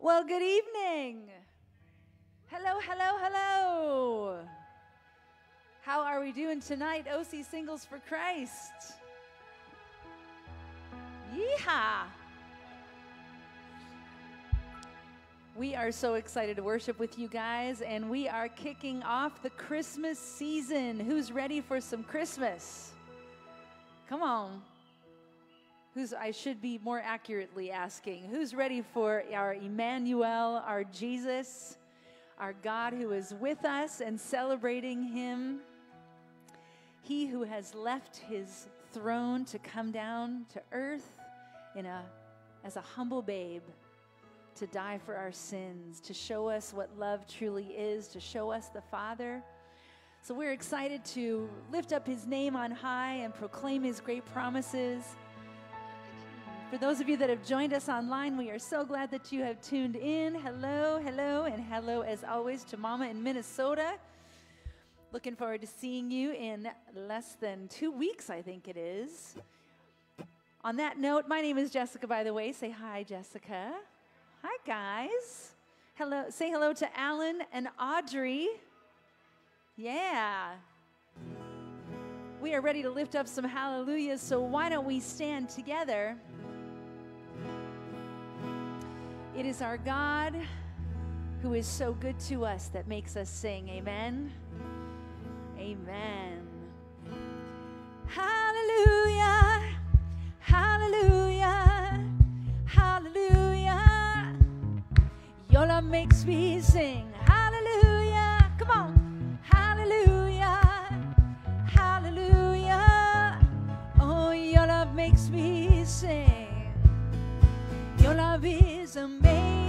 Well, good evening. Hello, hello, hello. How are we doing tonight, OC Singles for Christ? Yeehaw! We are so excited to worship with you guys, and we are kicking off the Christmas season. Who's ready for some Christmas? Come on. Who's, I should be more accurately asking, who's ready for our Emmanuel, our Jesus, our God who is with us and celebrating Him? He who has left His throne to come down to earth in a, as a humble babe to die for our sins, to show us what love truly is, to show us the Father. So we're excited to lift up his name on high and proclaim his great promises. For those of you that have joined us online, we are so glad that you have tuned in. Hello, hello, and hello as always to Mama in Minnesota. Looking forward to seeing you in less than two weeks, I think it is. On that note, my name is Jesica, by the way. Say hi, Jesica. Hi, guys. Hello. Say hello to Alan and Audrey. Yeah. We are ready to lift up some hallelujahs, so why don't we stand together? It is our God who is so good to us that makes us sing. Amen. Amen. Hallelujah. Hallelujah. Hallelujah. Your love makes me sing. Hallelujah. Come on. Hallelujah. Hallelujah. Oh, your love makes me sing. Your love is amazing,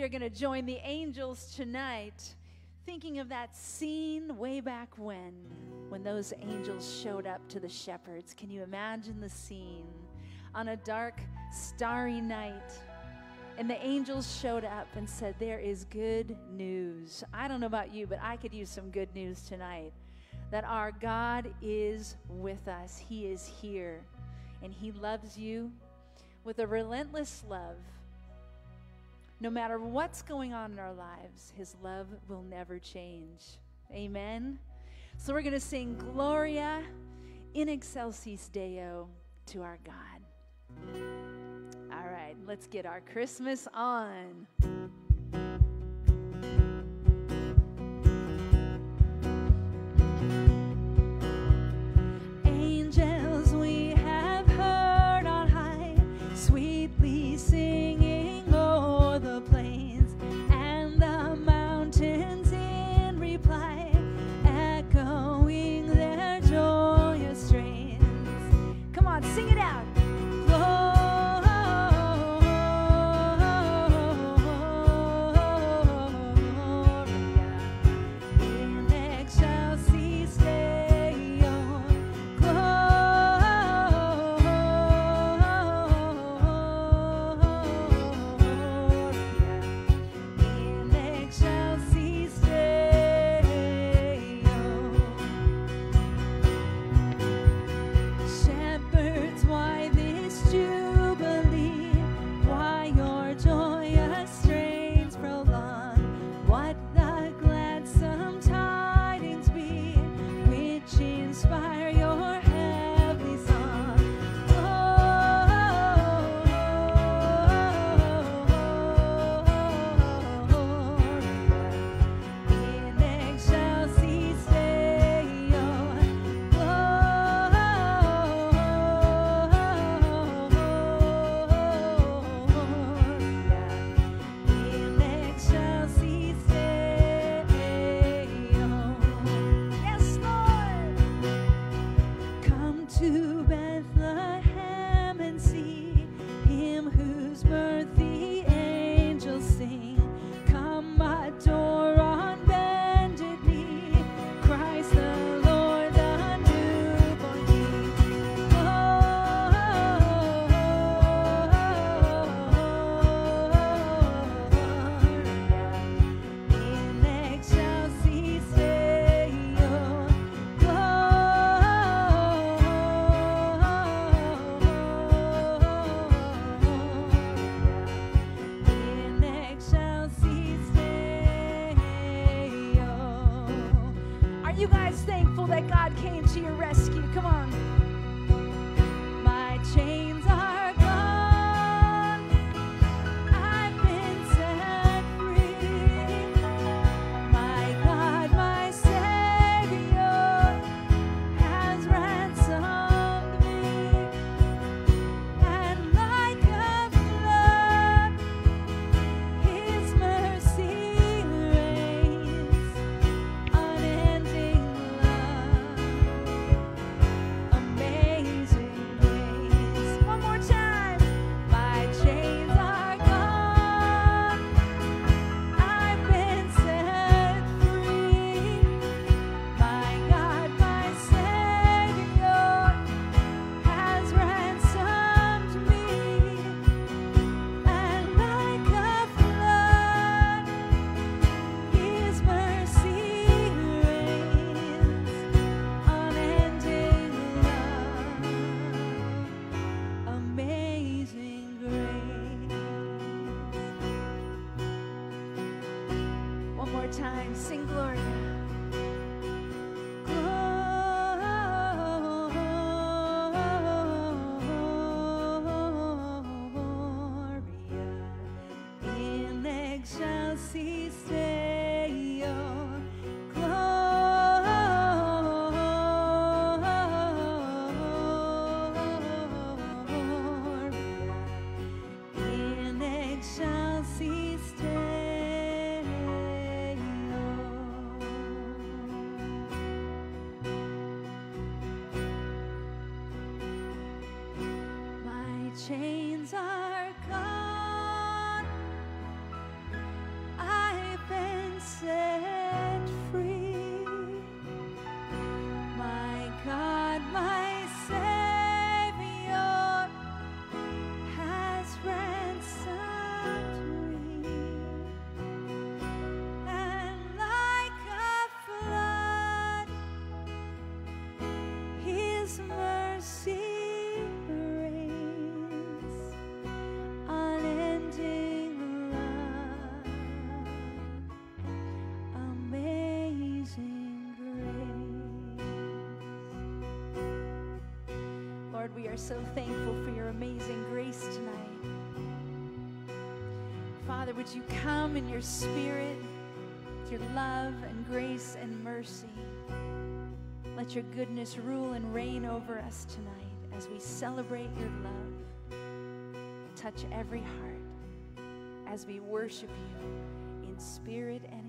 we are going to join the angels tonight, thinking of that scene way back when, when those angels showed up to the shepherds. Can you imagine the scene? On a dark, starry night, and the angels showed up and said, There is good news. I don't know about you, but I could use some good news tonight that our God is with us. He is here, and He loves you with a relentless love no matter what's going on in our lives, His love will never change. Amen. So we're going to sing Gloria in excelsis Deo to our God. All right, let's get our Christmas on. Are so thankful for your amazing grace tonight. Father, would you come in your spirit, with your love and grace and mercy? Let your goodness rule and reign over us tonight as we celebrate your love. Touch every heart as we worship you in spirit and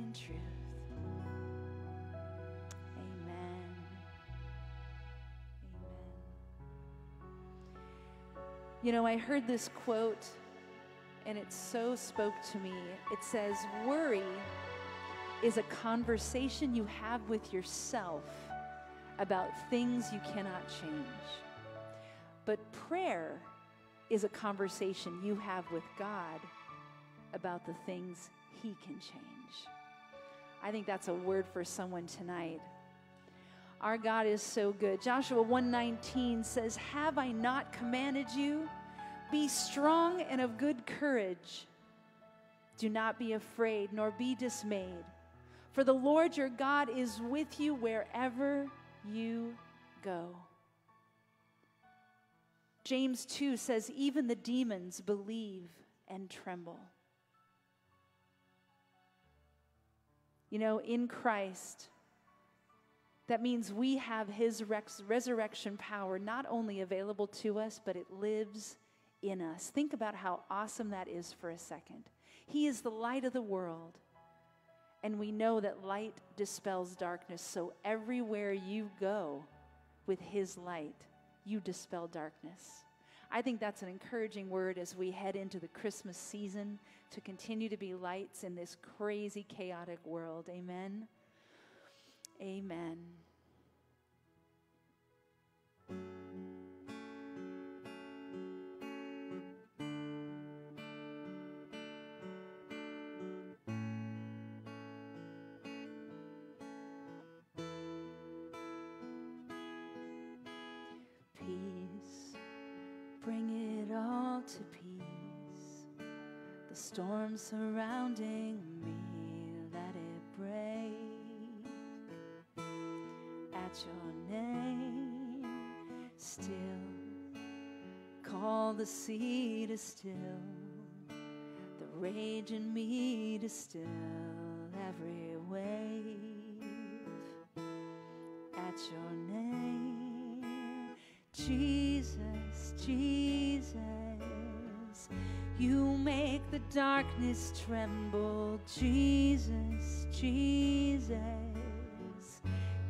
You know, I heard this quote and it so spoke to me. It says, Worry is a conversation you have with yourself about things you cannot change. But prayer is a conversation you have with God about the things He can change. I think that's a word for someone tonight. Our God is so good. Joshua 119 says, Have I not commanded you? Be strong and of good courage. Do not be afraid, nor be dismayed. For the Lord your God is with you wherever you go. James 2 says, Even the demons believe and tremble. You know, in Christ, that means we have his rex- resurrection power not only available to us, but it lives in us. Think about how awesome that is for a second. He is the light of the world. And we know that light dispels darkness. So everywhere you go with His light, you dispel darkness. I think that's an encouraging word as we head into the Christmas season to continue to be lights in this crazy, chaotic world. Amen. Amen. Bring it all to peace. The storm surrounding me, let it break. At your name, still, call the sea to still, the rage in me to still every wave. At your name, Jesus, Jesus, Jesus, you make the darkness tremble. Jesus, Jesus,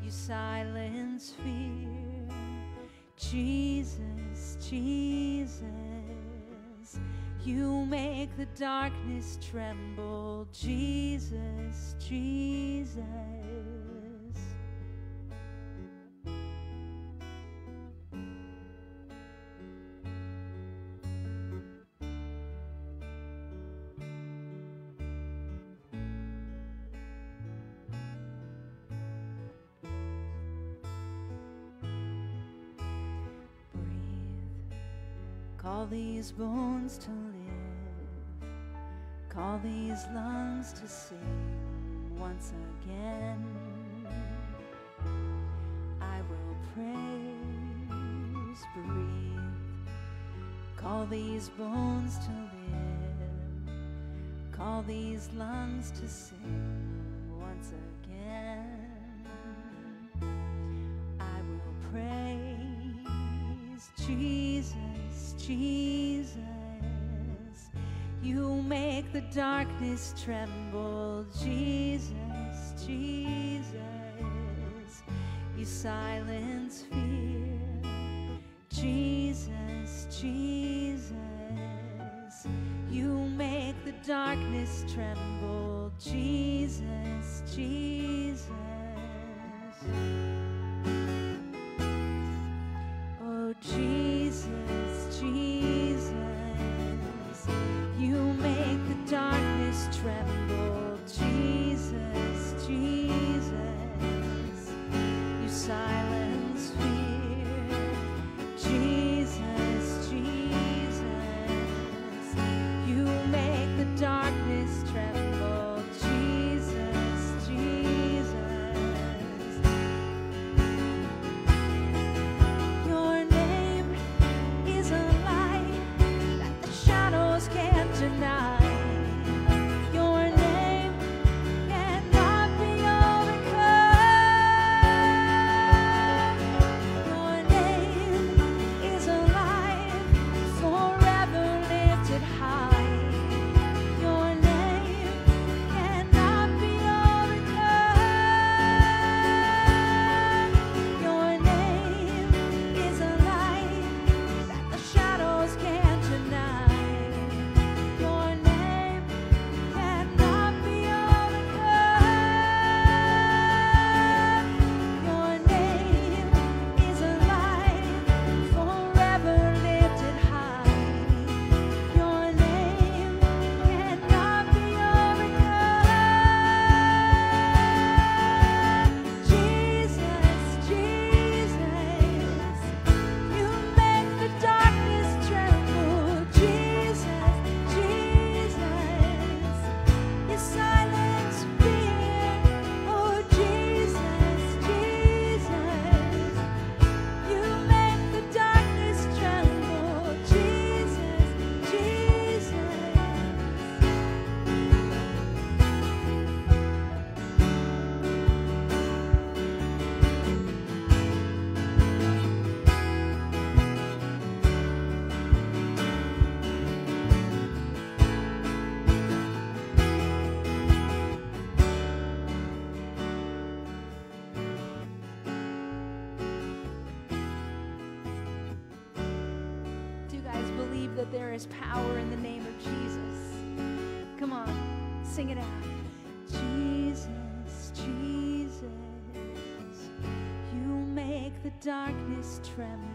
you silence fear. Jesus, Jesus, you make the darkness tremble. Jesus, Jesus. These bones to live. Call these lungs to sing once again. I will praise, breathe. Call these bones to live. Call these lungs to sing the darkness trembled. Jesus, Jesus, you silence fear. Jesus, Jesus, you make the darkness tremble. Jesus, Jesus. darkness trembles.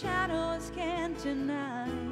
shadows can deny.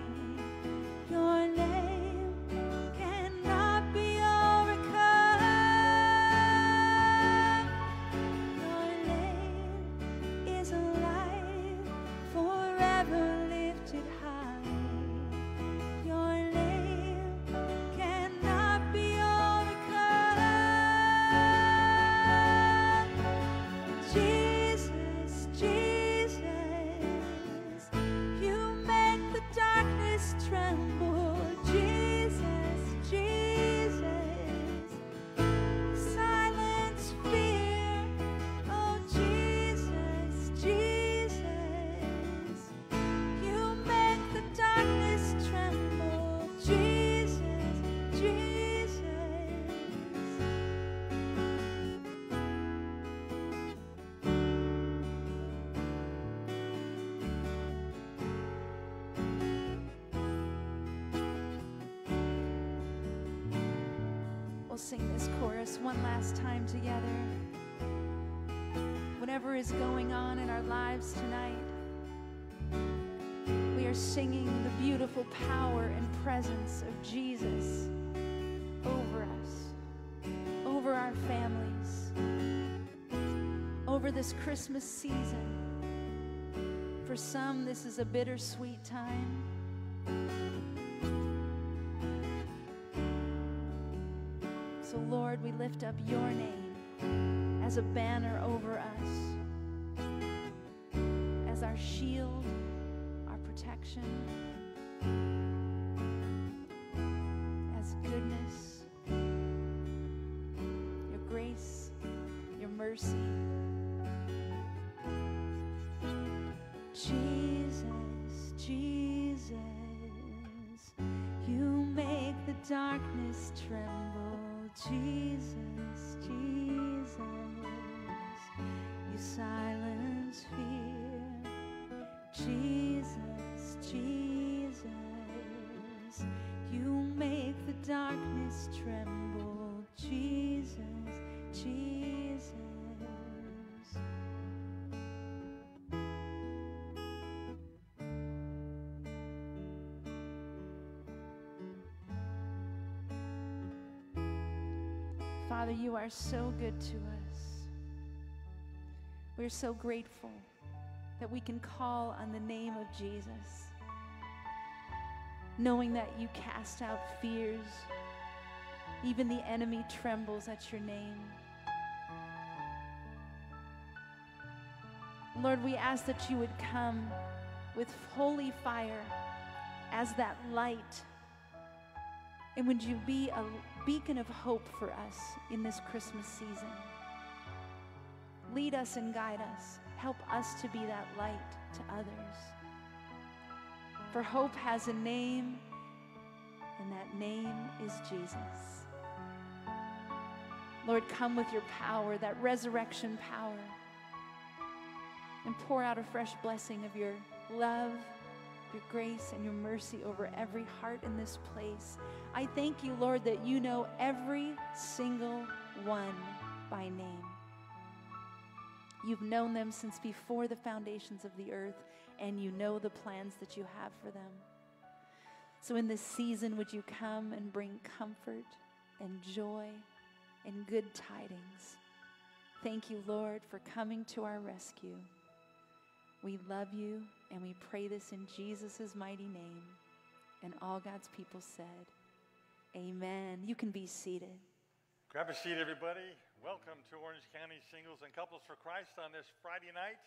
chorus one last time together. Whatever is going on in our lives tonight, we are singing the beautiful power and presence of Jesus over us, over our families, over this Christmas season. For some, this is a bittersweet time. lift up your name as a banner over us, as our shield, our protection, as goodness, your grace, your mercy. Jesus, Jesus, you make the darkness tremble. Jesus. Darkness tremble, Jesus, Jesus. Father, you are so good to us. We're so grateful that we can call on the name of Jesus, knowing that you cast out fears. Even the enemy trembles at your name. Lord, we ask that you would come with holy fire as that light. And would you be a beacon of hope for us in this Christmas season? Lead us and guide us. Help us to be that light to others. For hope has a name, and that name is Jesus. Lord, come with your power, that resurrection power, and pour out a fresh blessing of your love, your grace, and your mercy over every heart in this place. I thank you, Lord, that you know every single one by name. You've known them since before the foundations of the earth, and you know the plans that you have for them. So, in this season, would you come and bring comfort and joy and good tidings? Thank you, Lord, for coming to our rescue. We love you, and we pray this in Jesus' mighty name. And all God's people said, Amen. You can be seated. Grab a seat, everybody. Welcome to Orange County Singles and Couples for Christ on this Friday night.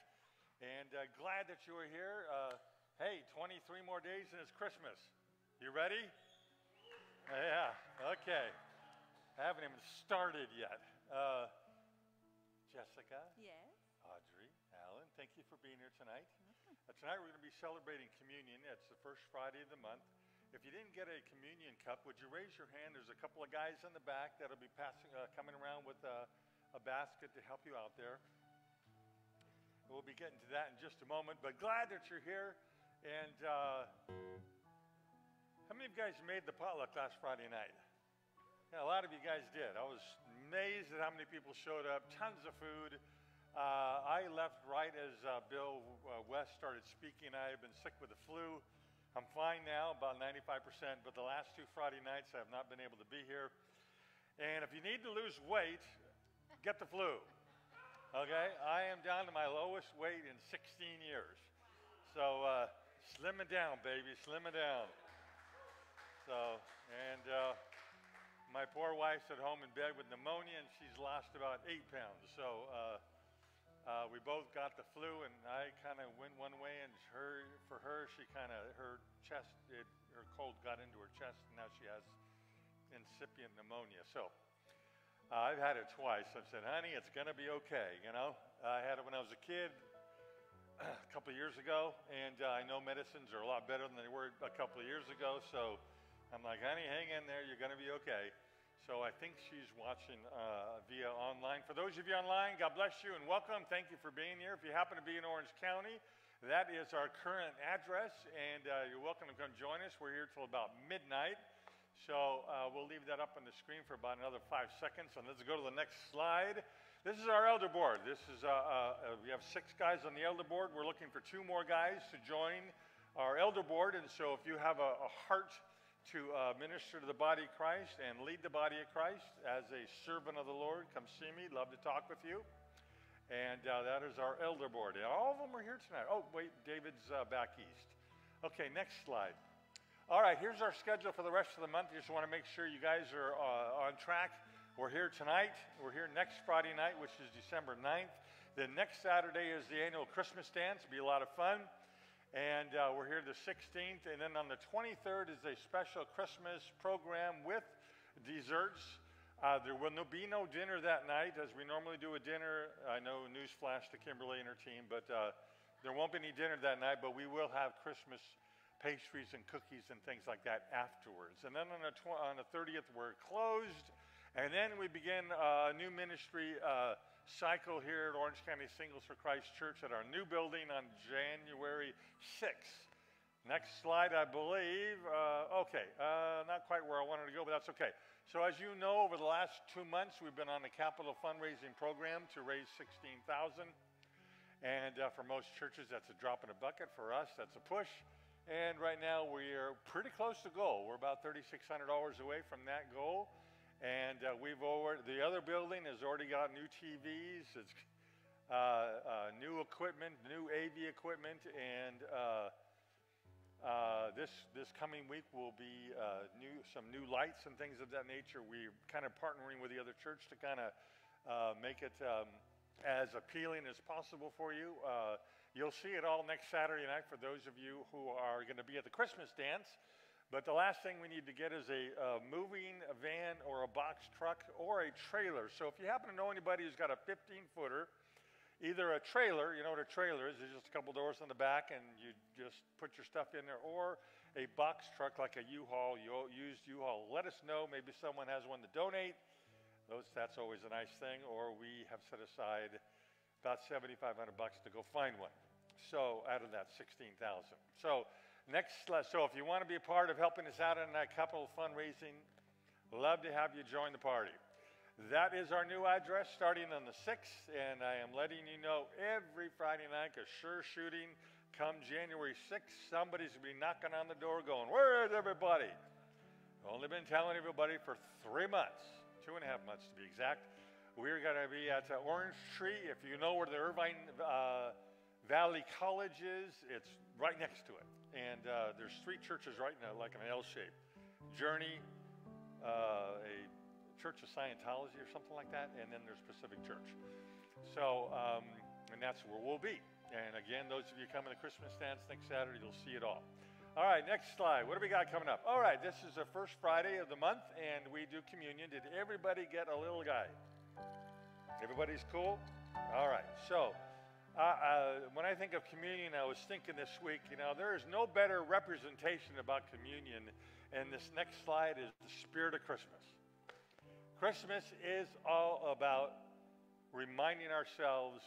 And uh, glad that you are here. Uh, hey, 23 more days and it's Christmas. You ready? Yeah, okay. I haven't even started yet. Uh, Jesica, Yes. Audrey, Alan, thank you for being here tonight. Uh, tonight we're going to be celebrating communion. It's the first Friday of the month. If you didn't get a communion cup, would you raise your hand? There's a couple of guys in the back that'll be passing, uh, coming around with a, a basket to help you out there. We'll be getting to that in just a moment, but glad that you're here. And uh, how many of you guys made the potluck last Friday night? Yeah, a lot of you guys did. I was amazed at how many people showed up. Tons of food. Uh, I left right as uh, Bill uh, West started speaking. I have been sick with the flu. I'm fine now, about 95%, but the last two Friday nights I have not been able to be here. And if you need to lose weight, get the flu. Okay? I am down to my lowest weight in 16 years. So uh, slimming down, baby, slimming down. So, and uh, my poor wife's at home in bed with pneumonia, and she's lost about eight pounds. So, uh, uh, we both got the flu, and I kind of went one way, and her, for her, she kind of her chest, it, her cold got into her chest, and now she has incipient pneumonia. So uh, I've had it twice. I've said, "Honey, it's gonna be okay." You know, I had it when I was a kid a couple of years ago, and uh, I know medicines are a lot better than they were a couple of years ago. So I'm like, "Honey, hang in there. You're gonna be okay." So I think she's watching uh, via online. For those of you online, God bless you and welcome. Thank you for being here. If you happen to be in Orange County, that is our current address, and uh, you're welcome to come join us. We're here till about midnight. So uh, we'll leave that up on the screen for about another five seconds. And let's go to the next slide. This is our elder board. This is uh, uh, we have six guys on the elder board. We're looking for two more guys to join our elder board. And so if you have a, a heart to uh, minister to the body of Christ and lead the body of Christ as a servant of the Lord, come see me. Love to talk with you. And uh, that is our elder board. And all of them are here tonight. Oh, wait, David's uh, back east. Okay, next slide. All right, here's our schedule for the rest of the month. Just want to make sure you guys are uh, on track. We're here tonight. We're here next Friday night, which is December 9th. Then next Saturday is the annual Christmas dance. It'll be a lot of fun. And uh, we're here the 16th. And then on the 23rd is a special Christmas program with desserts. Uh, there will no, be no dinner that night as we normally do a dinner. I know news newsflash to Kimberly and her team, but uh, there won't be any dinner that night, but we will have Christmas pastries and cookies and things like that afterwards. And then on the, on the 30th, we're closed. And then we begin a new ministry uh, cycle here at Orange County Singles for Christ Church at our new building on January 6th. Next slide, I believe. Uh, okay, uh, not quite where I wanted to go, but that's okay. So, as you know, over the last two months, we've been on the capital fundraising program to raise 16,000. And uh, for most churches, that's a drop in a bucket. For us, that's a push. And right now, we are pretty close to goal. We're about $3,600 away from that goal. And uh, we've over the other building has already got new TVs, it's uh, uh, new equipment, new AV equipment, and uh, uh, this this coming week will be uh, new some new lights and things of that nature. We're kind of partnering with the other church to kind of make it um, as appealing as possible for you. You'll see it all next Saturday night for those of you who are going to be at the Christmas dance. But the last thing we need to get is a uh, moving a van or a box truck or a trailer. So if you happen to know anybody who's got a 15 footer, either a trailer, you know what a trailer is, there's just a couple doors on the back and you just put your stuff in there, or a box truck like a U-Haul, used U-Haul. Let us know. Maybe someone has one to donate. Those, that's always a nice thing. Or we have set aside about 7,500 bucks to go find one. So out of that 16,000. So next, so if you want to be a part of helping us out in that capital fundraising, love to have you join the party. That is our new address starting on the 6th, and I am letting you know every Friday night, a sure shooting, come January 6th, somebody's going to be knocking on the door going, Where is everybody? Only been telling everybody for three months, two and a half months to be exact. We're going to be at uh, Orange Tree. If you know where the Irvine uh, Valley College is, it's right next to it. And uh, there's three churches right now, like an L shape Journey, uh, a Church of Scientology or something like that, and then there's Pacific Church. So, um, and that's where we'll be. And again, those of you coming to Christmas dance next Saturday, you'll see it all. All right, next slide. What do we got coming up? All right, this is the first Friday of the month, and we do communion. Did everybody get a little guy? Everybody's cool? All right. So, uh, uh, when I think of communion, I was thinking this week, you know, there is no better representation about communion, and this next slide is the spirit of Christmas. Christmas is all about reminding ourselves,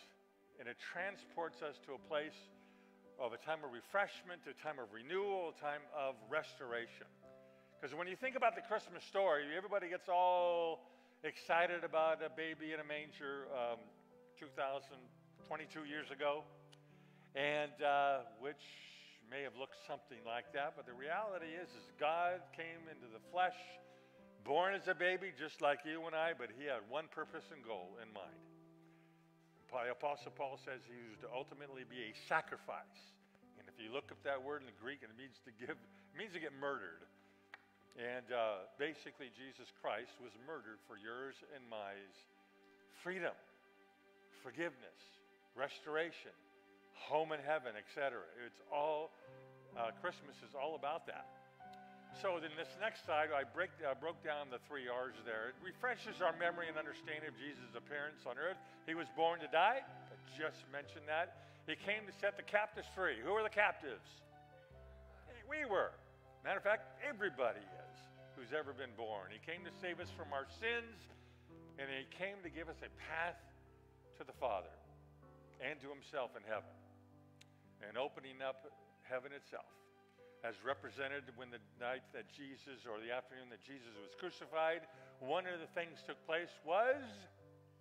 and it transports us to a place of a time of refreshment, a time of renewal, a time of restoration. Because when you think about the Christmas story, everybody gets all excited about a baby in a manger um, 2022 years ago, and uh, which may have looked something like that. But the reality is, is God came into the flesh, born as a baby, just like you and I, but he had one purpose and goal in mind. The Apostle Paul says he was to ultimately be a sacrifice. And if you look up that word in the Greek, it means to give, it means to get murdered. And uh, basically, Jesus Christ was murdered for yours and my freedom, forgiveness, restoration, home in heaven, etc. It's all, uh, Christmas is all about that. So then this next slide, I break, uh, broke down the three R's there. It refreshes our memory and understanding of Jesus' appearance on earth. He was born to die. I just mentioned that. He came to set the captives free. Who are the captives? We were. Matter of fact, everybody who's ever been born. He came to save us from our sins, and He came to give us a path to the Father and to Himself in heaven, and opening up heaven itself. As represented when the night that Jesus, or the afternoon that Jesus was crucified, one of the things took place was,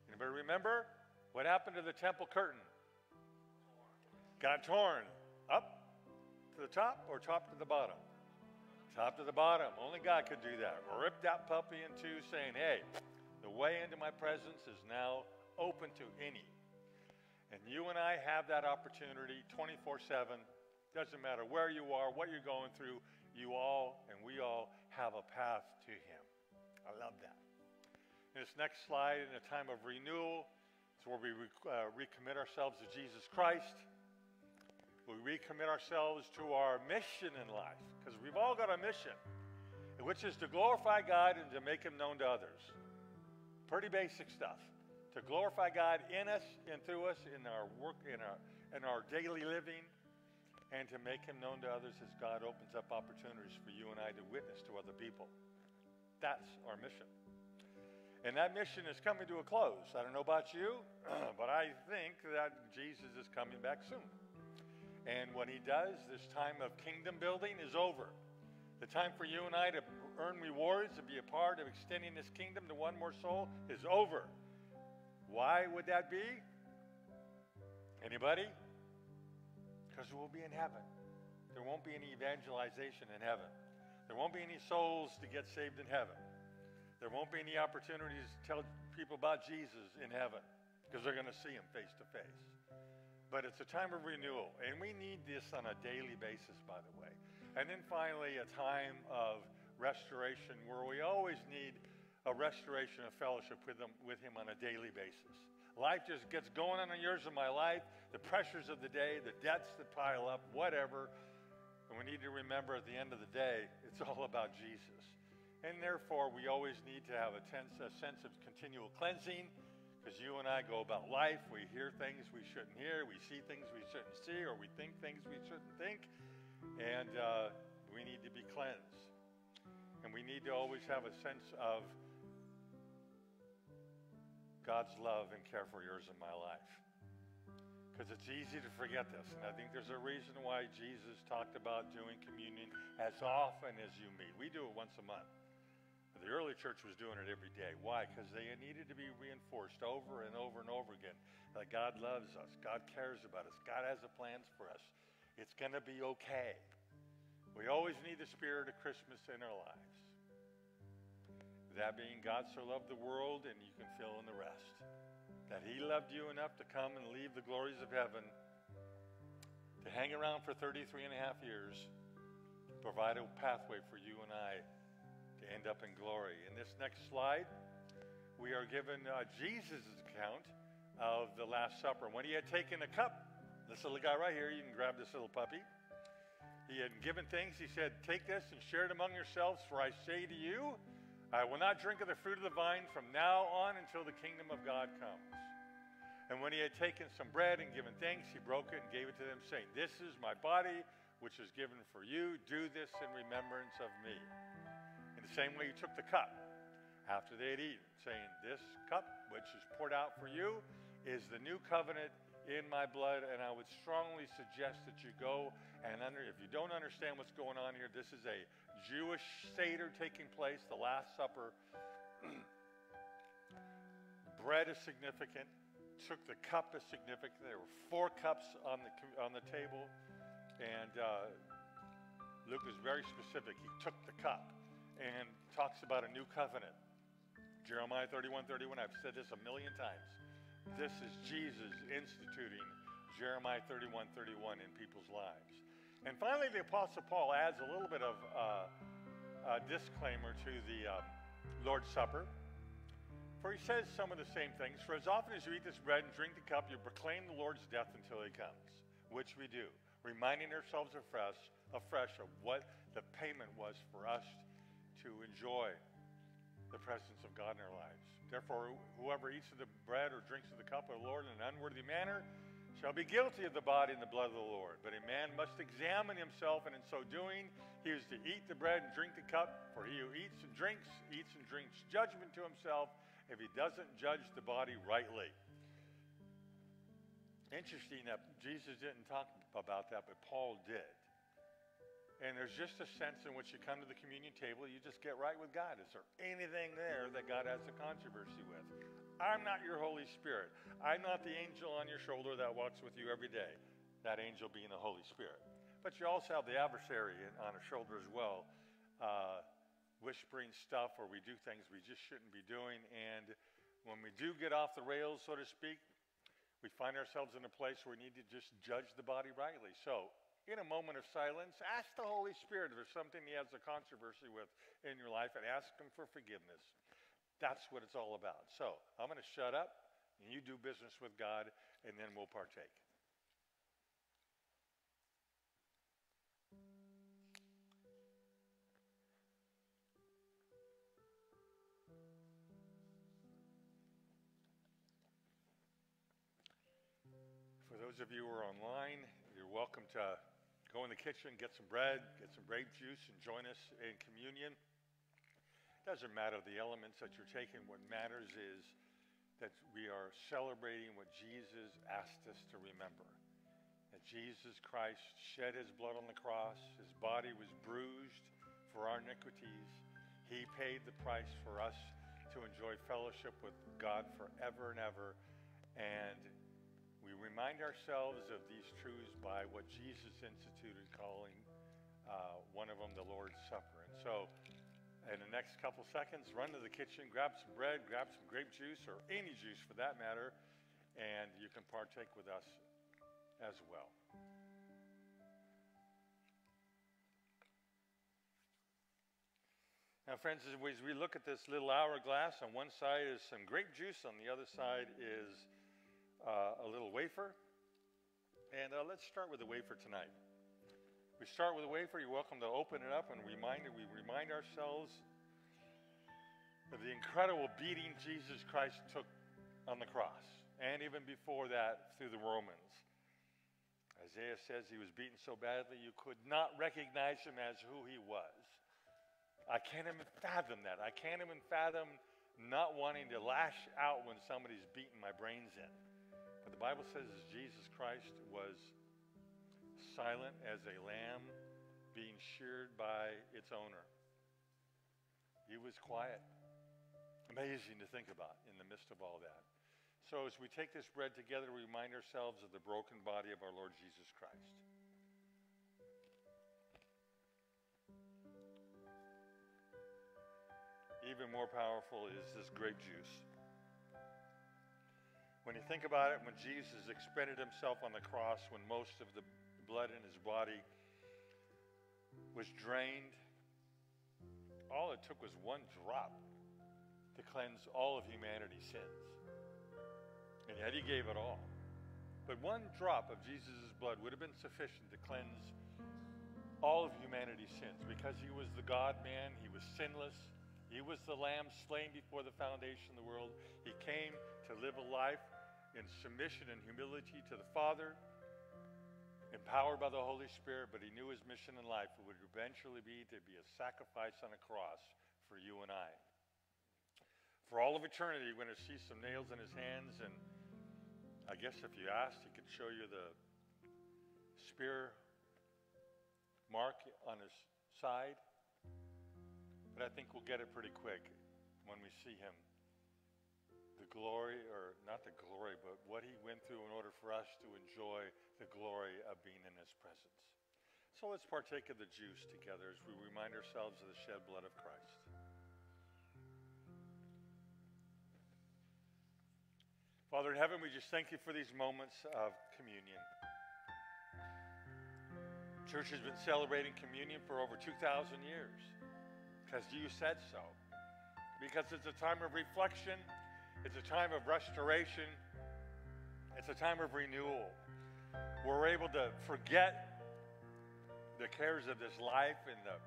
anybody remember? What happened to the temple curtain? Got torn up to the top or top to the bottom? Top to the bottom. Only God could do that. Rip that puppy in two, saying, Hey, the way into my presence is now open to any. And you and I have that opportunity 24 7. Doesn't matter where you are, what you're going through, you all and we all have a path to Him. I love that. In this next slide, in a time of renewal, it's where we uh, recommit ourselves to Jesus Christ we recommit ourselves to our mission in life because we've all got a mission, which is to glorify God and to make Him known to others. Pretty basic stuff. To glorify God in us and through us in our work, in our, in our daily living, and to make him known to others as God opens up opportunities for you and I to witness to other people. That's our mission. And that mission is coming to a close. I don't know about you, but I think that Jesus is coming back soon. And when he does, this time of kingdom building is over. The time for you and I to earn rewards, to be a part of extending this kingdom to one more soul, is over. Why would that be? Anybody? Because we'll be in heaven. There won't be any evangelization in heaven. There won't be any souls to get saved in heaven. There won't be any opportunities to tell people about Jesus in heaven because they're going to see him face to face. But it's a time of renewal, and we need this on a daily basis, by the way. And then finally, a time of restoration where we always need a restoration of fellowship with him, with him on a daily basis. Life just gets going on the years of my life, the pressures of the day, the debts that pile up, whatever. And we need to remember at the end of the day, it's all about Jesus. And therefore, we always need to have a, tense, a sense of continual cleansing because you and I go about life. We hear things we shouldn't hear, we see things we shouldn't see, or we think things we shouldn't think. And uh, we need to be cleansed. And we need to always have a sense of God's love and care for yours in my life. Because it's easy to forget this. And I think there's a reason why Jesus talked about doing communion as often as you meet. We do it once a month. The early church was doing it every day. Why? Because they needed to be reinforced over and over and over again that God loves us, God cares about us, God has a plans for us. It's going to be okay. We always need the spirit of Christmas in our lives. That being, God so loved the world, and you can fill in the rest. That He loved you enough to come and leave the glories of heaven, to hang around for 33 and a half years, provide a pathway for you and I to end up in glory. In this next slide, we are given uh, Jesus' account of the Last Supper. When he had taken a cup, this little guy right here, you can grab this little puppy. He had given things. He said, Take this and share it among yourselves, for I say to you, I will not drink of the fruit of the vine from now on until the kingdom of God comes. And when he had taken some bread and given thanks, he broke it and gave it to them, saying, This is my body, which is given for you. Do this in remembrance of me. The same way, he took the cup after they had eaten, saying, This cup, which is poured out for you, is the new covenant in my blood. And I would strongly suggest that you go and under, if you don't understand what's going on here, this is a Jewish Seder taking place, the Last Supper. Bread is significant. Took the cup is significant. There were four cups on the on the table, and uh, Luke is very specific. He took the cup and talks about a new covenant. Jeremiah 31 31, I've said this a million times. This is Jesus instituting Jeremiah 31 31 in people's lives. And finally, the Apostle Paul adds a little bit of uh, a disclaimer to the um, Lord's Supper. For he says some of the same things. For as often as you eat this bread and drink the cup, you proclaim the Lord's death until he comes, which we do, reminding ourselves afresh, afresh of what the payment was for us to enjoy the presence of God in our lives. Therefore, whoever eats of the bread or drinks of the cup of the Lord in an unworthy manner shall be guilty of the body and the blood of the Lord. But a man must examine himself, and in so doing, he is to eat the bread and drink the cup. For he who eats and drinks, eats and drinks judgment to himself if he doesn't judge the body rightly. Interesting that Jesus didn't talk about that, but Paul did. And there's just a sense in which you come to the communion table, you just get right with God. Is there anything there that God has a controversy with? I'm not your Holy Spirit. I'm not the angel on your shoulder that walks with you every day, that angel being the Holy Spirit. But you also have the adversary on a shoulder as well, uh, whispering stuff or we do things we just shouldn't be doing. And when we do get off the rails, so to speak, we find ourselves in a place where we need to just judge the body rightly. So in a moment of silence, ask the Holy Spirit if there's something He has a controversy with in your life and ask Him for forgiveness. That's what it's all about. So I'm going to shut up and you do business with God, and then we'll partake. For those of you who are online, you're welcome to go in the kitchen, get some bread, get some grape juice, and join us in communion. It doesn't matter the elements that you're taking. What matters is that we are celebrating what Jesus asked us to remember. That Jesus Christ shed his blood on the cross, his body was bruised for our iniquities. He paid the price for us to enjoy fellowship with God forever and ever. And we remind ourselves of these truths by what Jesus instituted, calling uh, one of them the Lord's Supper. And so, in the next couple seconds, run to the kitchen, grab some bread, grab some grape juice, or any juice for that matter, and you can partake with us as well. Now, friends, as we look at this little hourglass, on one side is some grape juice, on the other side is uh, a little wafer. And uh, let's start with the wafer tonight. We start with the wafer. You're welcome to open it up and remind we remind ourselves of the incredible beating Jesus Christ took on the cross, and even before that through the Romans. Isaiah says he was beaten so badly you could not recognize him as who he was. I can't even fathom that. I can't even fathom not wanting to lash out when somebody's beating my brains in. The Bible says Jesus Christ was silent as a lamb being sheared by its owner. He was quiet. Amazing to think about in the midst of all that. So, as we take this bread together, we remind ourselves of the broken body of our Lord Jesus Christ. even more powerful is this grape juice. When you think about it, when Jesus expended himself on the cross, when most of the blood in his body was drained, all it took was one drop to cleanse all of humanity's sins. And yet he gave it all. But one drop of Jesus' blood would have been sufficient to cleanse all of humanity's sins because he was the God man, he was sinless, he was the lamb slain before the foundation of the world. He came to live a life in submission and humility to the Father, empowered by the Holy Spirit, but he knew his mission in life would eventually be to be a sacrifice on a cross for you and I. For all of eternity, we're going to see some nails in his hands, and I guess if you asked, he could show you the spear mark on his side. But I think we'll get it pretty quick when we see him. The glory, or not the glory, but what he went through in order for us to enjoy the glory of being in his presence. So let's partake of the juice together as we remind ourselves of the shed blood of Christ. Father in heaven, we just thank you for these moments of communion. Church has been celebrating communion for over 2,000 years because you said so. Because it's a time of reflection, it's a time of restoration, it's a time of renewal. We're able to forget the cares of this life and the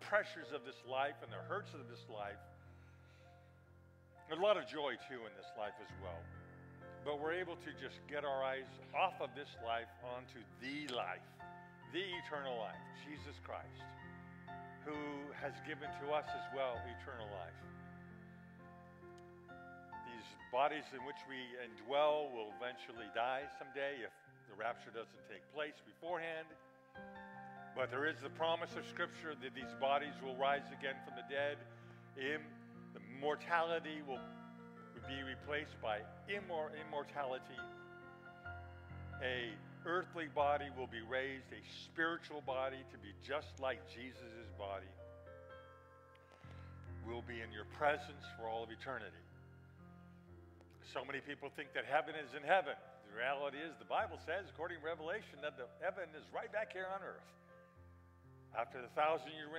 pressures of this life and the hurts of this life. There's a lot of joy too in this life as well. But we're able to just get our eyes off of this life onto the life, the eternal life, Jesus Christ who has given to us as well eternal life. Bodies in which we indwell will eventually die someday if the rapture doesn't take place beforehand. But there is the promise of Scripture that these bodies will rise again from the dead. The mortality will be replaced by immor- immortality. A earthly body will be raised, a spiritual body to be just like Jesus' body. Will be in your presence for all of eternity. So many people think that heaven is in heaven. The reality is, the Bible says, according to Revelation, that the heaven is right back here on earth. After the thousand year of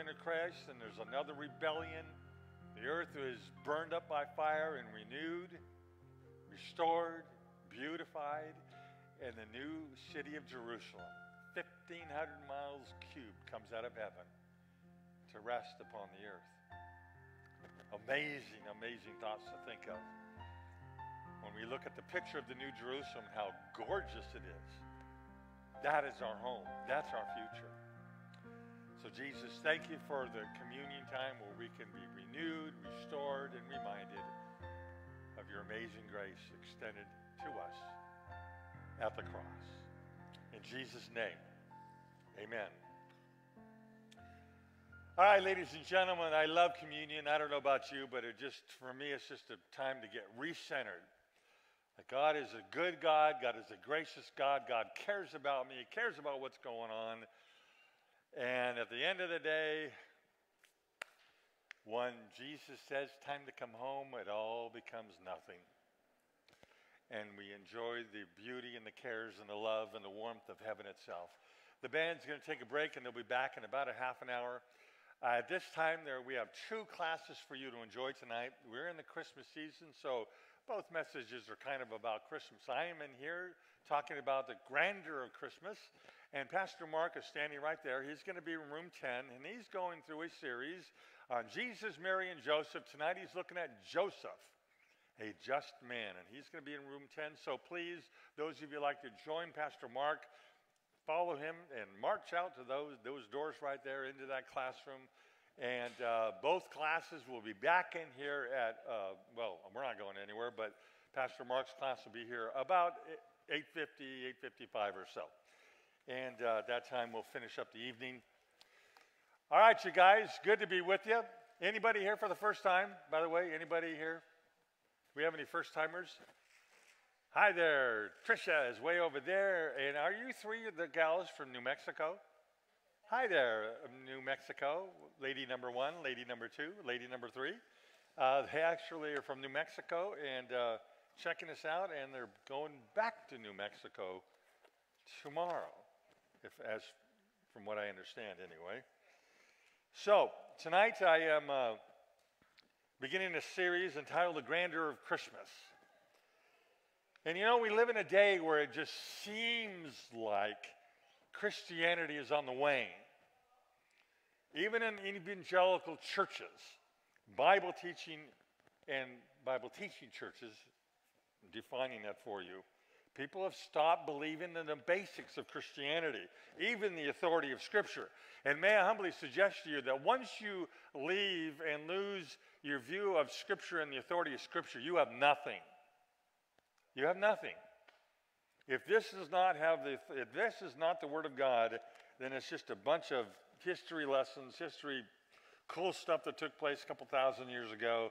and there's another rebellion, the earth is burned up by fire and renewed, restored, beautified, and the new city of Jerusalem, 1,500 miles cubed, comes out of heaven to rest upon the earth. Amazing, amazing thoughts to think of. When we look at the picture of the New Jerusalem, how gorgeous it is. That is our home. That's our future. So, Jesus, thank you for the communion time where we can be renewed, restored, and reminded of your amazing grace extended to us at the cross. In Jesus' name, amen. All right, ladies and gentlemen, I love communion. I don't know about you, but it just, for me, it's just a time to get recentered. That God is a good God. God is a gracious God. God cares about me. He cares about what's going on. And at the end of the day, when Jesus says time to come home, it all becomes nothing. And we enjoy the beauty and the cares and the love and the warmth of heaven itself. The band's going to take a break and they'll be back in about a half an hour. Uh, at this time, there we have two classes for you to enjoy tonight. We're in the Christmas season, so both messages are kind of about Christmas. I am in here talking about the grandeur of Christmas, and Pastor Mark is standing right there. He's going to be in room 10, and he's going through a series on Jesus, Mary, and Joseph. Tonight he's looking at Joseph, a just man, and he's going to be in room 10. So please, those of you like to join Pastor Mark, follow him and march out to those, those doors right there into that classroom. And uh, both classes will be back in here at, uh, well, we're not going anywhere, but Pastor Mark's class will be here about 8.50, 8.55 or so. And uh, that time we'll finish up the evening. All right, you guys, good to be with you. Anybody here for the first time, by the way? Anybody here? Do We have any first timers? Hi there. Trisha is way over there. And are you three of the gals from New Mexico? Hi there, New Mexico. Lady number one, lady number two, lady number three. Uh, they actually are from New Mexico and uh, checking us out, and they're going back to New Mexico tomorrow, if, as from what I understand, anyway. So tonight I am uh, beginning a series entitled "The Grandeur of Christmas." And you know, we live in a day where it just seems like Christianity is on the wane. Even in evangelical churches, Bible teaching and Bible teaching churches, defining that for you, people have stopped believing in the basics of Christianity, even the authority of Scripture. And may I humbly suggest to you that once you leave and lose your view of Scripture and the authority of Scripture, you have nothing. You have nothing. If this does not have the, if this is not the Word of God, then it's just a bunch of history lessons, history, cool stuff that took place a couple thousand years ago,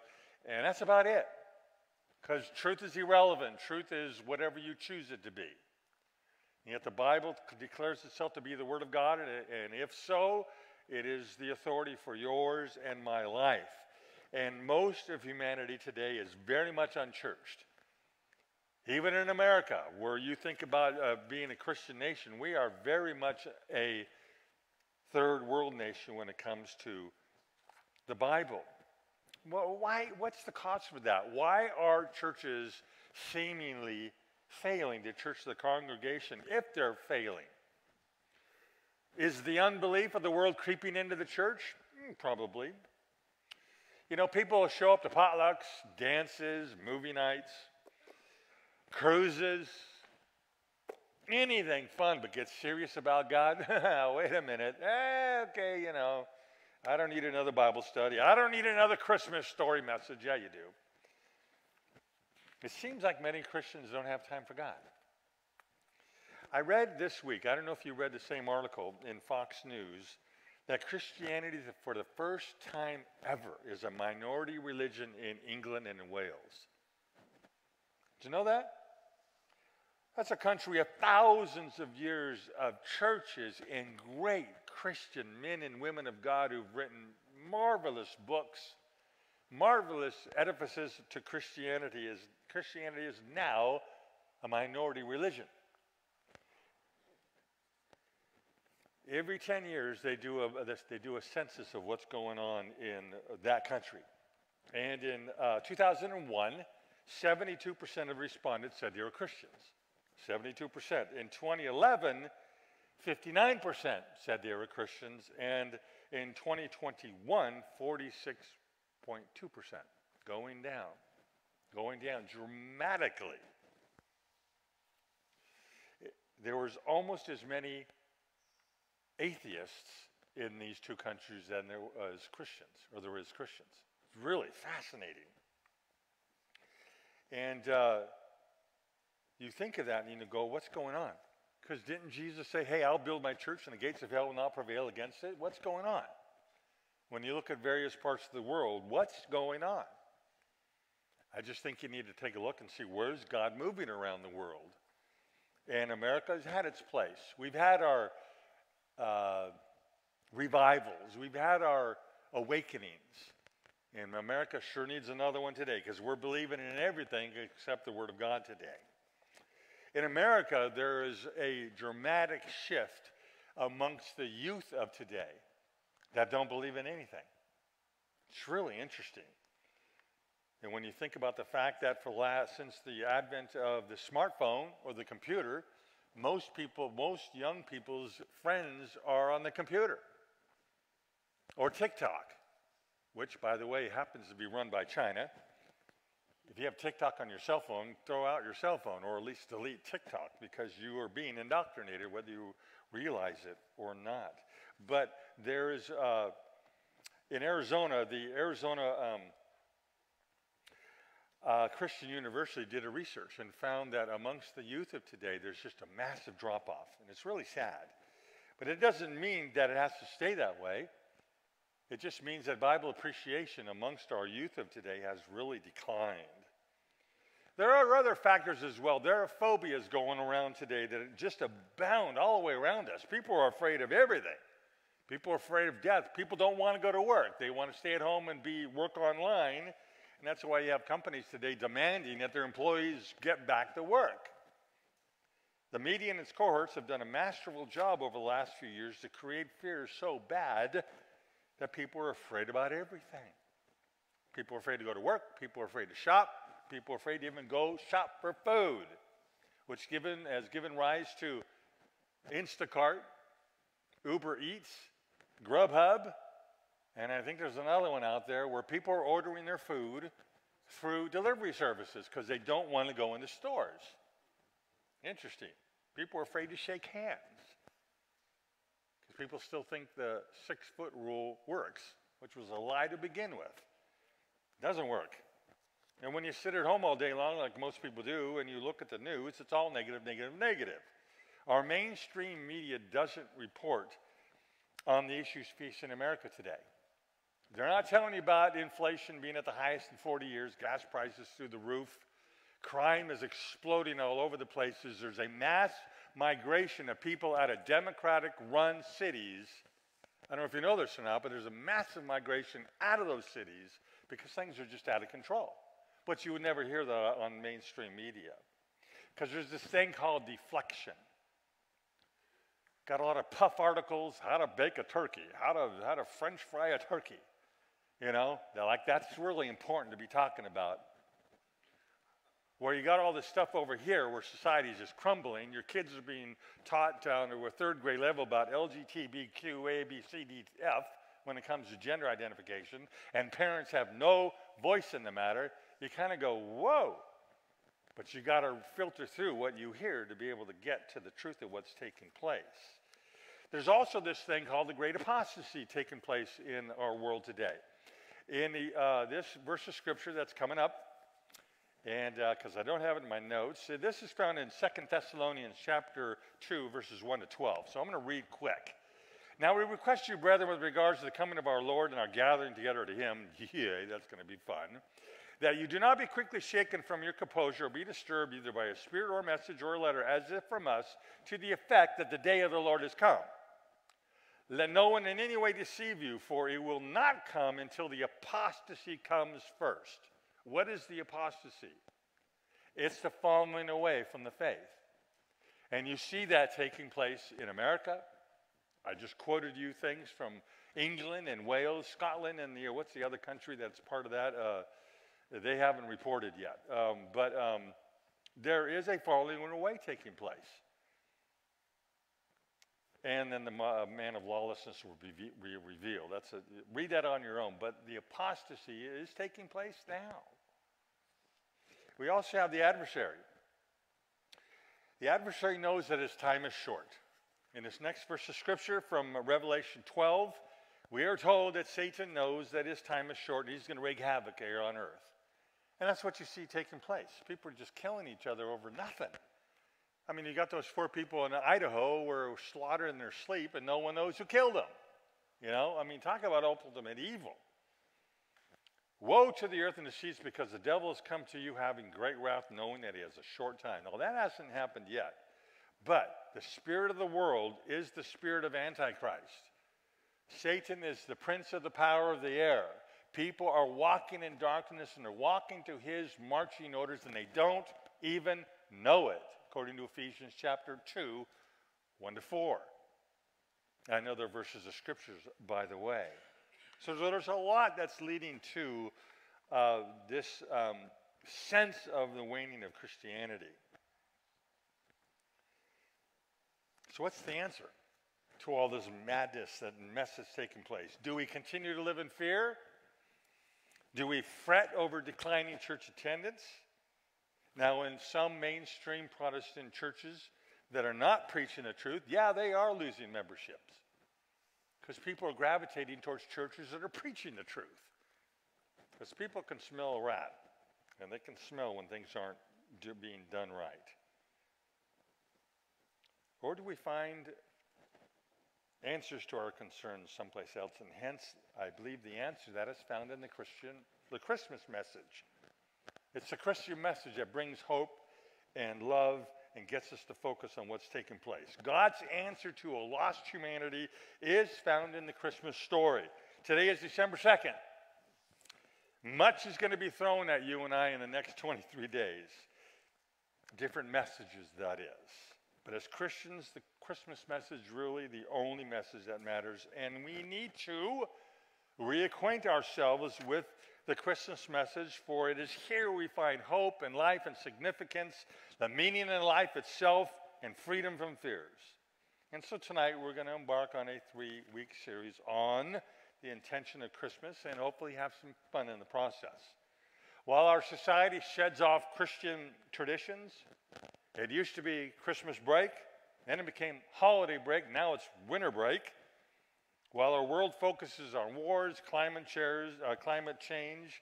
and that's about it. Because truth is irrelevant. Truth is whatever you choose it to be. And yet the Bible declares itself to be the Word of God, and, if so, it is the authority for yours and my life. And most of humanity today is very much unchurched. Even in America, where you think about uh, being a Christian nation, we are very much a third world nation when it comes to the Bible. Well, why, what's the cause for that? Why are churches seemingly failing, the church, the congregation, if they're failing? Is the unbelief of the world creeping into the church? Mm, probably. You know, people show up to potlucks, dances, movie nights, cruises, anything fun but get serious about God? Wait a minute. Eh, okay, you know, I don't need another Bible study. I don't need another Christmas story message. Yeah, you do. It seems like many Christians don't have time for God. I read this week, I don't know if you read the same article in Fox News, that Christianity, for the first time ever, is a minority religion in England and in Wales. Did you know that? That's a country of thousands of years of churches and great Christian men and women of God who've written marvelous books, marvelous edifices to Christianity. Is Christianity is now a minority religion. Every 10 years, they do a, they do a census of what's going on in that country. And in uh, 2001, 72% of respondents said they were Christians. 72%. In 2011, 59% said they were Christians, and in 2021, 46.2%. Going down, going down dramatically. there was almost as many atheists in these two countries than there was Christians, or there was Christians. It's really fascinating. And uh, you think of that and you go, what's going on? Because didn't Jesus say, hey, I'll build my church and the gates of hell will not prevail against it? What's going on? When you look at various parts of the world, what's going on? I just think you need to take a look and see where's God moving around the world. And America has had its place. We've had our uh, revivals, we've had our awakenings. And America sure needs another one today because we're believing in everything except the Word of God today. In America, there is a dramatic shift amongst the youth of today that don't believe in anything. It's really interesting. And when you think about the fact that for last, since the advent of the smartphone or the computer, most people, most young people's friends are on the computer or TikTok, which, by the way, happens to be run by China. If you have TikTok on your cell phone, throw out your cell phone or at least delete TikTok because you are being indoctrinated, whether you realize it or not. But there is, uh, in Arizona, the Arizona um, uh, Christian University did a research and found that amongst the youth of today, there's just a massive drop off. And it's really sad. But it doesn't mean that it has to stay that way. It just means that Bible appreciation amongst our youth of today has really declined. There are other factors as well. There are phobias going around today that just abound all the way around us. People are afraid of everything. People are afraid of death. People don't want to go to work. They want to stay at home and be work online. And that's why you have companies today demanding that their employees get back to work. The media and its cohorts have done a masterful job over the last few years to create fear so bad that people are afraid about everything. People are afraid to go to work. People are afraid to shop. People are afraid to even go shop for food, which given, has given rise to Instacart, Uber Eats, Grubhub, and I think there's another one out there where people are ordering their food through delivery services because they don't want to go into stores. Interesting. People are afraid to shake hands because people still think the six foot rule works, which was a lie to begin with. It doesn't work. And when you sit at home all day long, like most people do, and you look at the news, it's all negative, negative, negative. Our mainstream media doesn't report on the issues facing America today. They're not telling you about inflation being at the highest in 40 years, gas prices through the roof, crime is exploding all over the places. There's a mass migration of people out of democratic run cities. I don't know if you know this or not, but there's a massive migration out of those cities because things are just out of control. But you would never hear that on mainstream media because there's this thing called deflection. Got a lot of puff articles, how to bake a turkey, how to, how to French fry a turkey. You know, they're like, that's really important to be talking about where you got all this stuff over here where society is just crumbling. Your kids are being taught down to a third grade level about LGBTQ, A, B, C, D, F when it comes to gender identification, and parents have no voice in the matter. You kind of go, whoa. But you got to filter through what you hear to be able to get to the truth of what's taking place. There's also this thing called the great apostasy taking place in our world today. In the, uh, this verse of scripture that's coming up, and because uh, I don't have it in my notes, this is found in Second Thessalonians chapter 2, verses 1 to 12. So I'm going to read quick. Now we request you, brethren, with regards to the coming of our Lord and our gathering together to him, yay, that's going to be fun, that you do not be quickly shaken from your composure or be disturbed either by a spirit or a message or a letter, as if from us, to the effect that the day of the Lord has come. Let no one in any way deceive you, for it will not come until the apostasy comes first what is the apostasy? It's the falling away from the faith. And you see that taking place in America. I just quoted you things from England and Wales, Scotland, and the, what's the other country that's part of that? Uh, they haven't reported yet. Um, but um, there is a falling away taking place. And then the man of lawlessness will be revealed. That's a, read that on your own. But the apostasy is taking place now. We also have the adversary. The adversary knows that his time is short. In this next verse of scripture from Revelation 12, we are told that Satan knows that his time is short and he's going to wreak havoc here on earth. And that's what you see taking place. People are just killing each other over nothing. I mean, you got those four people in Idaho who were slaughtered in their sleep and no one knows who killed them. You know, I mean, talk about ultimate evil. Woe to the earth and the seas because the devil has come to you having great wrath, knowing that he has a short time. Now, that hasn't happened yet. But the spirit of the world is the spirit of Antichrist. Satan is the prince of the power of the air. People are walking in darkness and they're walking to his marching orders and they don't even know it, according to Ephesians chapter 2, 1 to 4. I know there are verses of scriptures, by the way. So there's a lot that's leading to uh, this um, sense of the waning of Christianity. So, what's the answer to all this madness that mess that's taking place? Do we continue to live in fear? Do we fret over declining church attendance? Now, in some mainstream Protestant churches that are not preaching the truth, yeah, they are losing memberships because people are gravitating towards churches that are preaching the truth. Because people can smell a rat, and they can smell when things aren't being done right. Or do we find answers to our concerns someplace else. And hence, I believe the answer to that is found in the Christian, the Christmas message. It's the Christian message that brings hope and love and gets us to focus on what's taking place. God's answer to a lost humanity is found in the Christmas story. Today is December 2nd. Much is going to be thrown at you and I in the next 23 days. Different messages, that is. But as Christians, the Christmas message really the only message that matters, and we need to reacquaint ourselves with the Christmas message, for it is here we find hope and life and significance, the meaning in life itself, and freedom from fears. And so tonight we're going to embark on a three week series on the intention of Christmas and hopefully have some fun in the process. While our society sheds off Christian traditions, it used to be Christmas break, then it became holiday break, now it's winter break. While our world focuses on wars, climate, chairs, uh, climate change,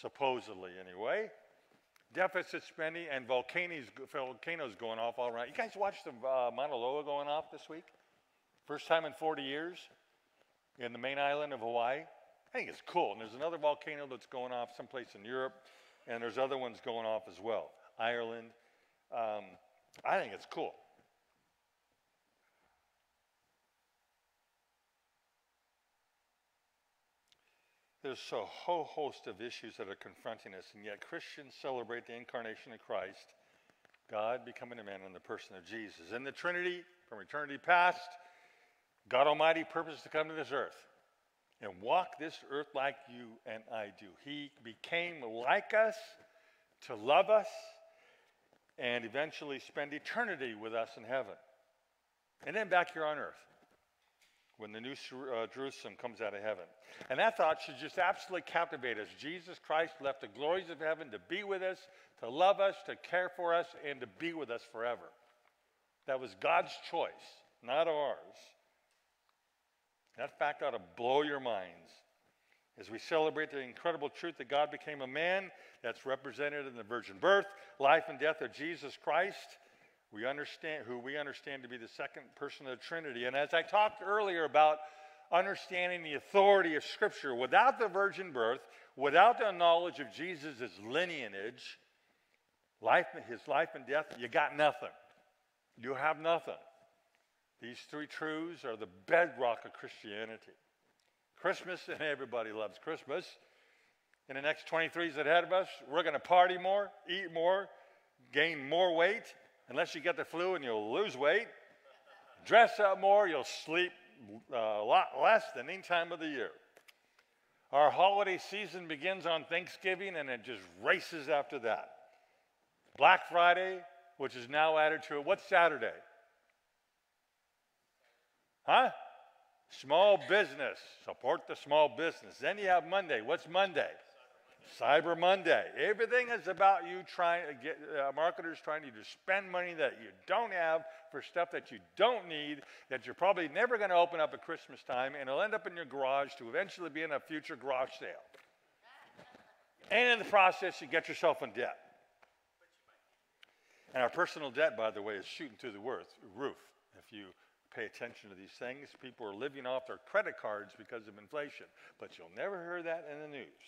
supposedly anyway, deficit spending, and volcanoes, volcanoes going off all around. You guys watched the uh, Mauna Loa going off this week? First time in 40 years in the main island of Hawaii. I think it's cool. And there's another volcano that's going off someplace in Europe, and there's other ones going off as well. Ireland, um, I think it's cool. There's a whole host of issues that are confronting us, and yet Christians celebrate the incarnation of Christ, God becoming a man in the person of Jesus. In the Trinity, from eternity past, God Almighty purposed to come to this earth and walk this earth like you and I do. He became like us to love us and eventually spend eternity with us in heaven. And then back here on earth when the new uh, Jerusalem comes out of heaven. And that thought should just absolutely captivate us. Jesus Christ left the glories of heaven to be with us, to love us, to care for us, and to be with us forever. That was God's choice, not ours. That fact ought to blow your minds as we celebrate the incredible truth that God became a man that's represented in the virgin birth, life, and death of Jesus Christ. We understand who we understand to be the second person of the Trinity. And as I talked earlier about understanding the authority of Scripture, without the virgin birth, without the knowledge of Jesus' lineage, life, his life and death, you got nothing. You have nothing. These three truths are the bedrock of Christianity. Christmas, and everybody loves Christmas. In the next 23 years ahead of us, we're going to party more, eat more, gain more weight, unless you get the flu and you'll lose weight. Dress up more, you'll sleep uh, a lot less than any time of the year. Our holiday season begins on Thanksgiving and it just races after that. Black Friday, which is now added to it. What's Saturday? Huh? Small business. Support the small business. Then you have Monday. What's Monday? Cyber Monday. Everything is about you trying to get uh, marketers trying to spend money that you don't have for stuff that you don't need, that you're probably never going to open up at Christmas time, and it'll end up in your garage to eventually be in a future garage sale. And in the process, you get yourself in debt. And our personal debt, by the way, is shooting through the roof. If you pay attention to these things, people are living off their credit cards because of inflation. But you'll never hear that in the news.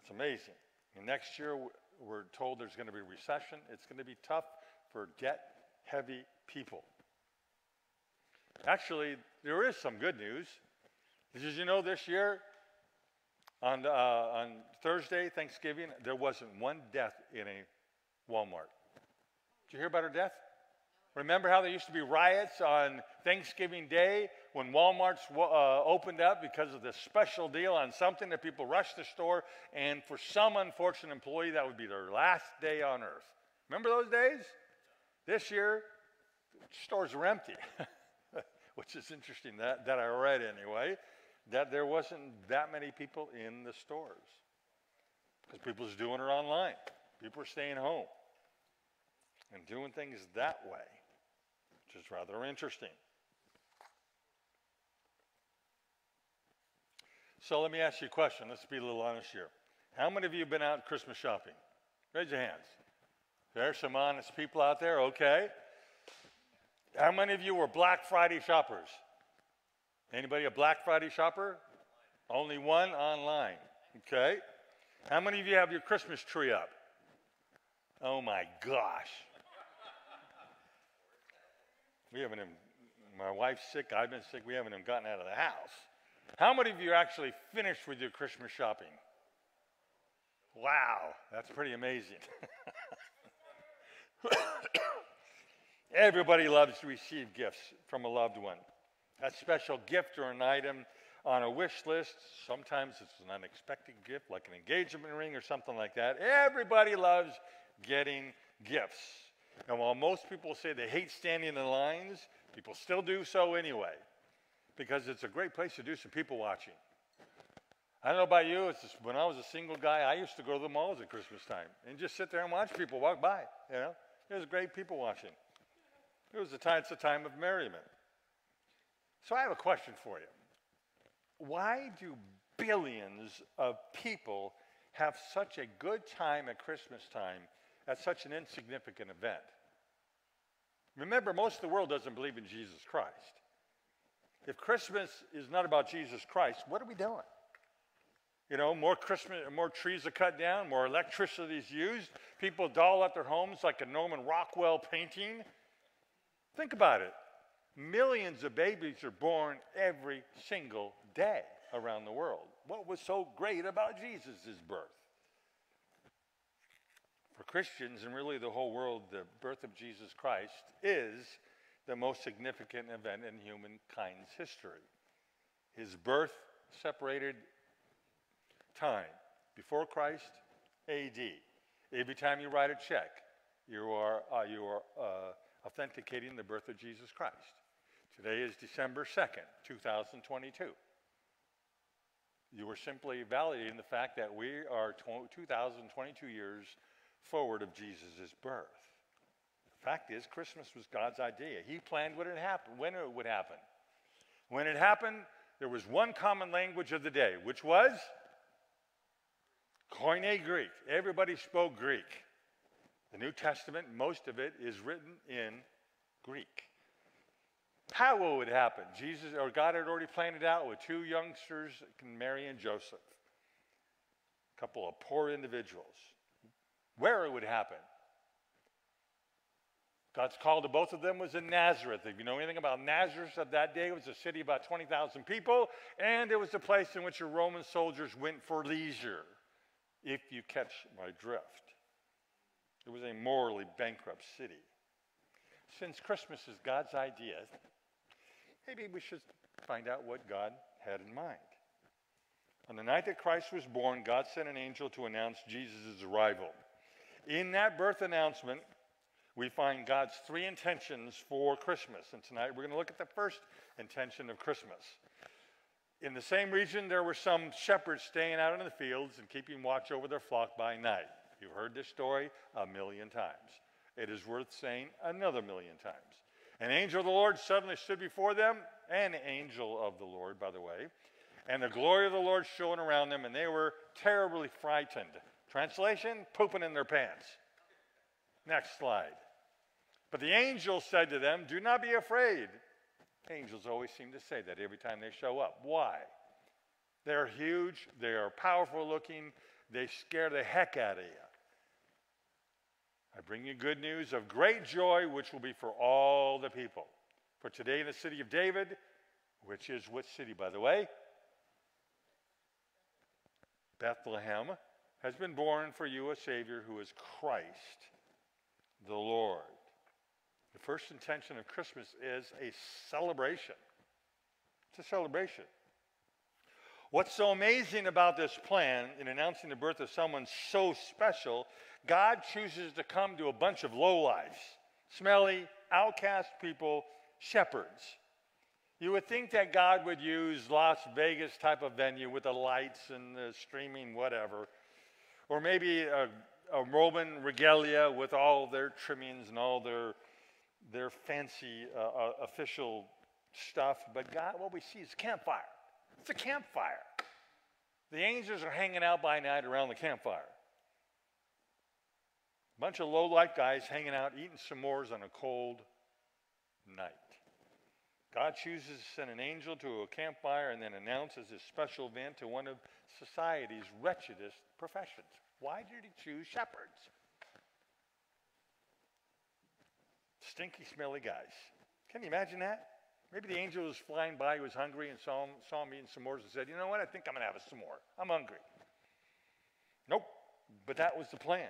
It's amazing. And next year, we're told there's going to be recession. It's going to be tough for debt heavy people. Actually, there is some good news. Did you know this year, on, uh, on Thursday, Thanksgiving, there wasn't one death in a Walmart. Did you hear about her death? Remember how there used to be riots on Thanksgiving Day when Walmart's uh, opened up because of this special deal on something that people rushed the store, and for some unfortunate employee, that would be their last day on earth. Remember those days? This year, stores were empty, which is interesting that, that I read anyway, that there wasn't that many people in the stores because people are doing it online. People are staying home and doing things that way which is rather interesting. So let me ask you a question. Let's be a little honest here. How many of you have been out Christmas shopping? Raise your hands. There's some honest people out there, okay. How many of you were Black Friday shoppers? Anybody a Black Friday shopper? Only one online, okay. How many of you have your Christmas tree up? Oh my gosh. We haven't even, my wife's sick, I've been sick, we haven't even gotten out of the house. How many of you are actually finished with your Christmas shopping? Wow, that's pretty amazing. Everybody loves to receive gifts from a loved one. A special gift or an item on a wish list. Sometimes it's an unexpected gift, like an engagement ring or something like that. Everybody loves getting gifts. And while most people say they hate standing in lines, people still do so anyway because it's a great place to do some people watching. I don't know about you, it's just, when I was a single guy, I used to go to the malls at Christmas time and just sit there and watch people walk by. You know, it was great people watching. It was a time, it's a time of merriment. So I have a question for you. Why do billions of people have such a good time at Christmas time at such an insignificant event. Remember, most of the world doesn't believe in Jesus Christ. If Christmas is not about Jesus Christ, what are we doing? You know, more Christmas, more trees are cut down, more electricity is used. People doll up their homes like a Norman Rockwell painting. Think about it. Millions of babies are born every single day around the world. What was so great about Jesus' birth? For Christians and really the whole world, the birth of Jesus Christ is the most significant event in humankind's history. His birth separated time before Christ, AD. Every time you write a check, you are, uh, you are uh, authenticating the birth of Jesus Christ. Today is December 2nd, 2022. You are simply validating the fact that we are 2022 years forward of Jesus' birth. Fact is, Christmas was God's idea. He planned when it happened, when it would happen. When it happened, there was one common language of the day, which was Koine Greek. Everybody spoke Greek. The New Testament, most of it is written in Greek. How would it happen? Jesus or God had already planned it out with two youngsters, Mary and Joseph, a couple of poor individuals where it would happen. God's call to both of them was in Nazareth. If you know anything about Nazareth of that day, it was a city of about 20,000 people, and it was a place in which the Roman soldiers went for leisure, if you catch my drift. It was a morally bankrupt city. Since Christmas is God's idea, maybe we should find out what God had in mind. On the night that Christ was born, God sent an angel to announce Jesus' arrival. In that birth announcement, we find God's three intentions for Christmas. And tonight we're going to look at the first intention of Christmas. In the same region, there were some shepherds staying out in the fields and keeping watch over their flock by night. You've heard this story a million times. It is worth saying another million times. An angel of the Lord suddenly stood before them, an angel of the Lord, by the way, and the glory of the Lord shone around them, and they were terribly frightened. Translation pooping in their pants. Next slide. But the angel said to them, Do not be afraid. Angels always seem to say that every time they show up. Why? They're huge, they are powerful looking, they scare the heck out of you. I bring you good news of great joy, which will be for all the people. For today in the city of David, which is which city, by the way? Bethlehem, has been born for you a Savior who is Christ the Lord. The first intention of Christmas is a celebration. It's a celebration. What's so amazing about this plan in announcing the birth of someone so special, God chooses to come to a bunch of lowlifes, smelly, outcast people, shepherds. You would think that God would use Las Vegas type of venue with the lights and the streaming whatever, or maybe a, a Roman regalia with all their trimmings and all their their fancy uh, uh, official stuff. But God, what we see is a campfire. It's a campfire. The angels are hanging out by night around the campfire. A bunch of low-life guys hanging out, eating s'mores on a cold night. God chooses to send an angel to a campfire and then announces his special event to one of society's wretchedest professions. Why did he choose shepherds? Stinky, smelly guys. Can you imagine that? Maybe the angel was flying by, he was hungry, and saw him, saw him eating s'mores and said, You know what? I think I'm going to have a s'more. I'm hungry. Nope. But that was the plan.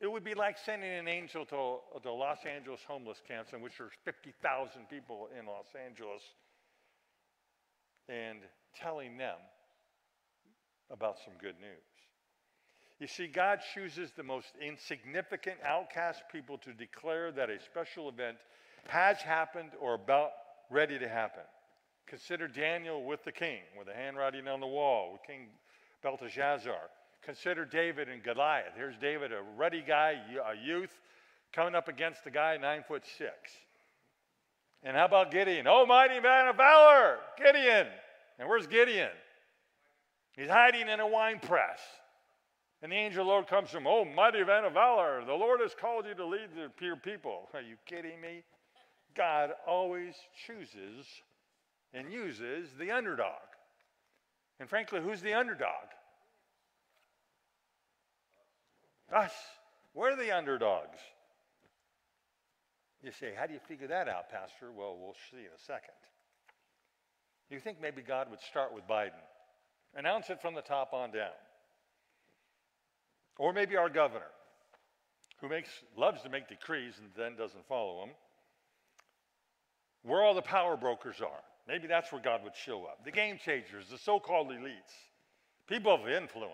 It would be like sending an angel to, the Los Angeles homeless camps, in which there's 50,000 people in Los Angeles, and telling them about some good news. You see, God chooses the most insignificant, outcast people to declare that a special event has happened or about ready to happen. Consider Daniel with the king, with the handwriting on the wall, with King Belteshazzar. Consider David and Goliath. Here's David, a ruddy guy, a youth, coming up against a guy nine foot six. And how about Gideon? Oh, mighty man of valor, Gideon. And where's Gideon? He's hiding in a wine press. And the angel of the Lord comes him, Oh, mighty man of valor, the Lord has called you to lead the pure people. Are you kidding me? God always chooses and uses the underdog. And frankly, who's the underdog? Us. We're the underdogs. You say, How do you figure that out, Pastor? Well, we'll see in a second. You think maybe God would start with Biden, announce it from the top on down. Or maybe our governor, who makes, loves to make decrees and then doesn't follow them. Where all the power brokers are. Maybe that's where God would show up. The game changers, the so called elites, people of influence.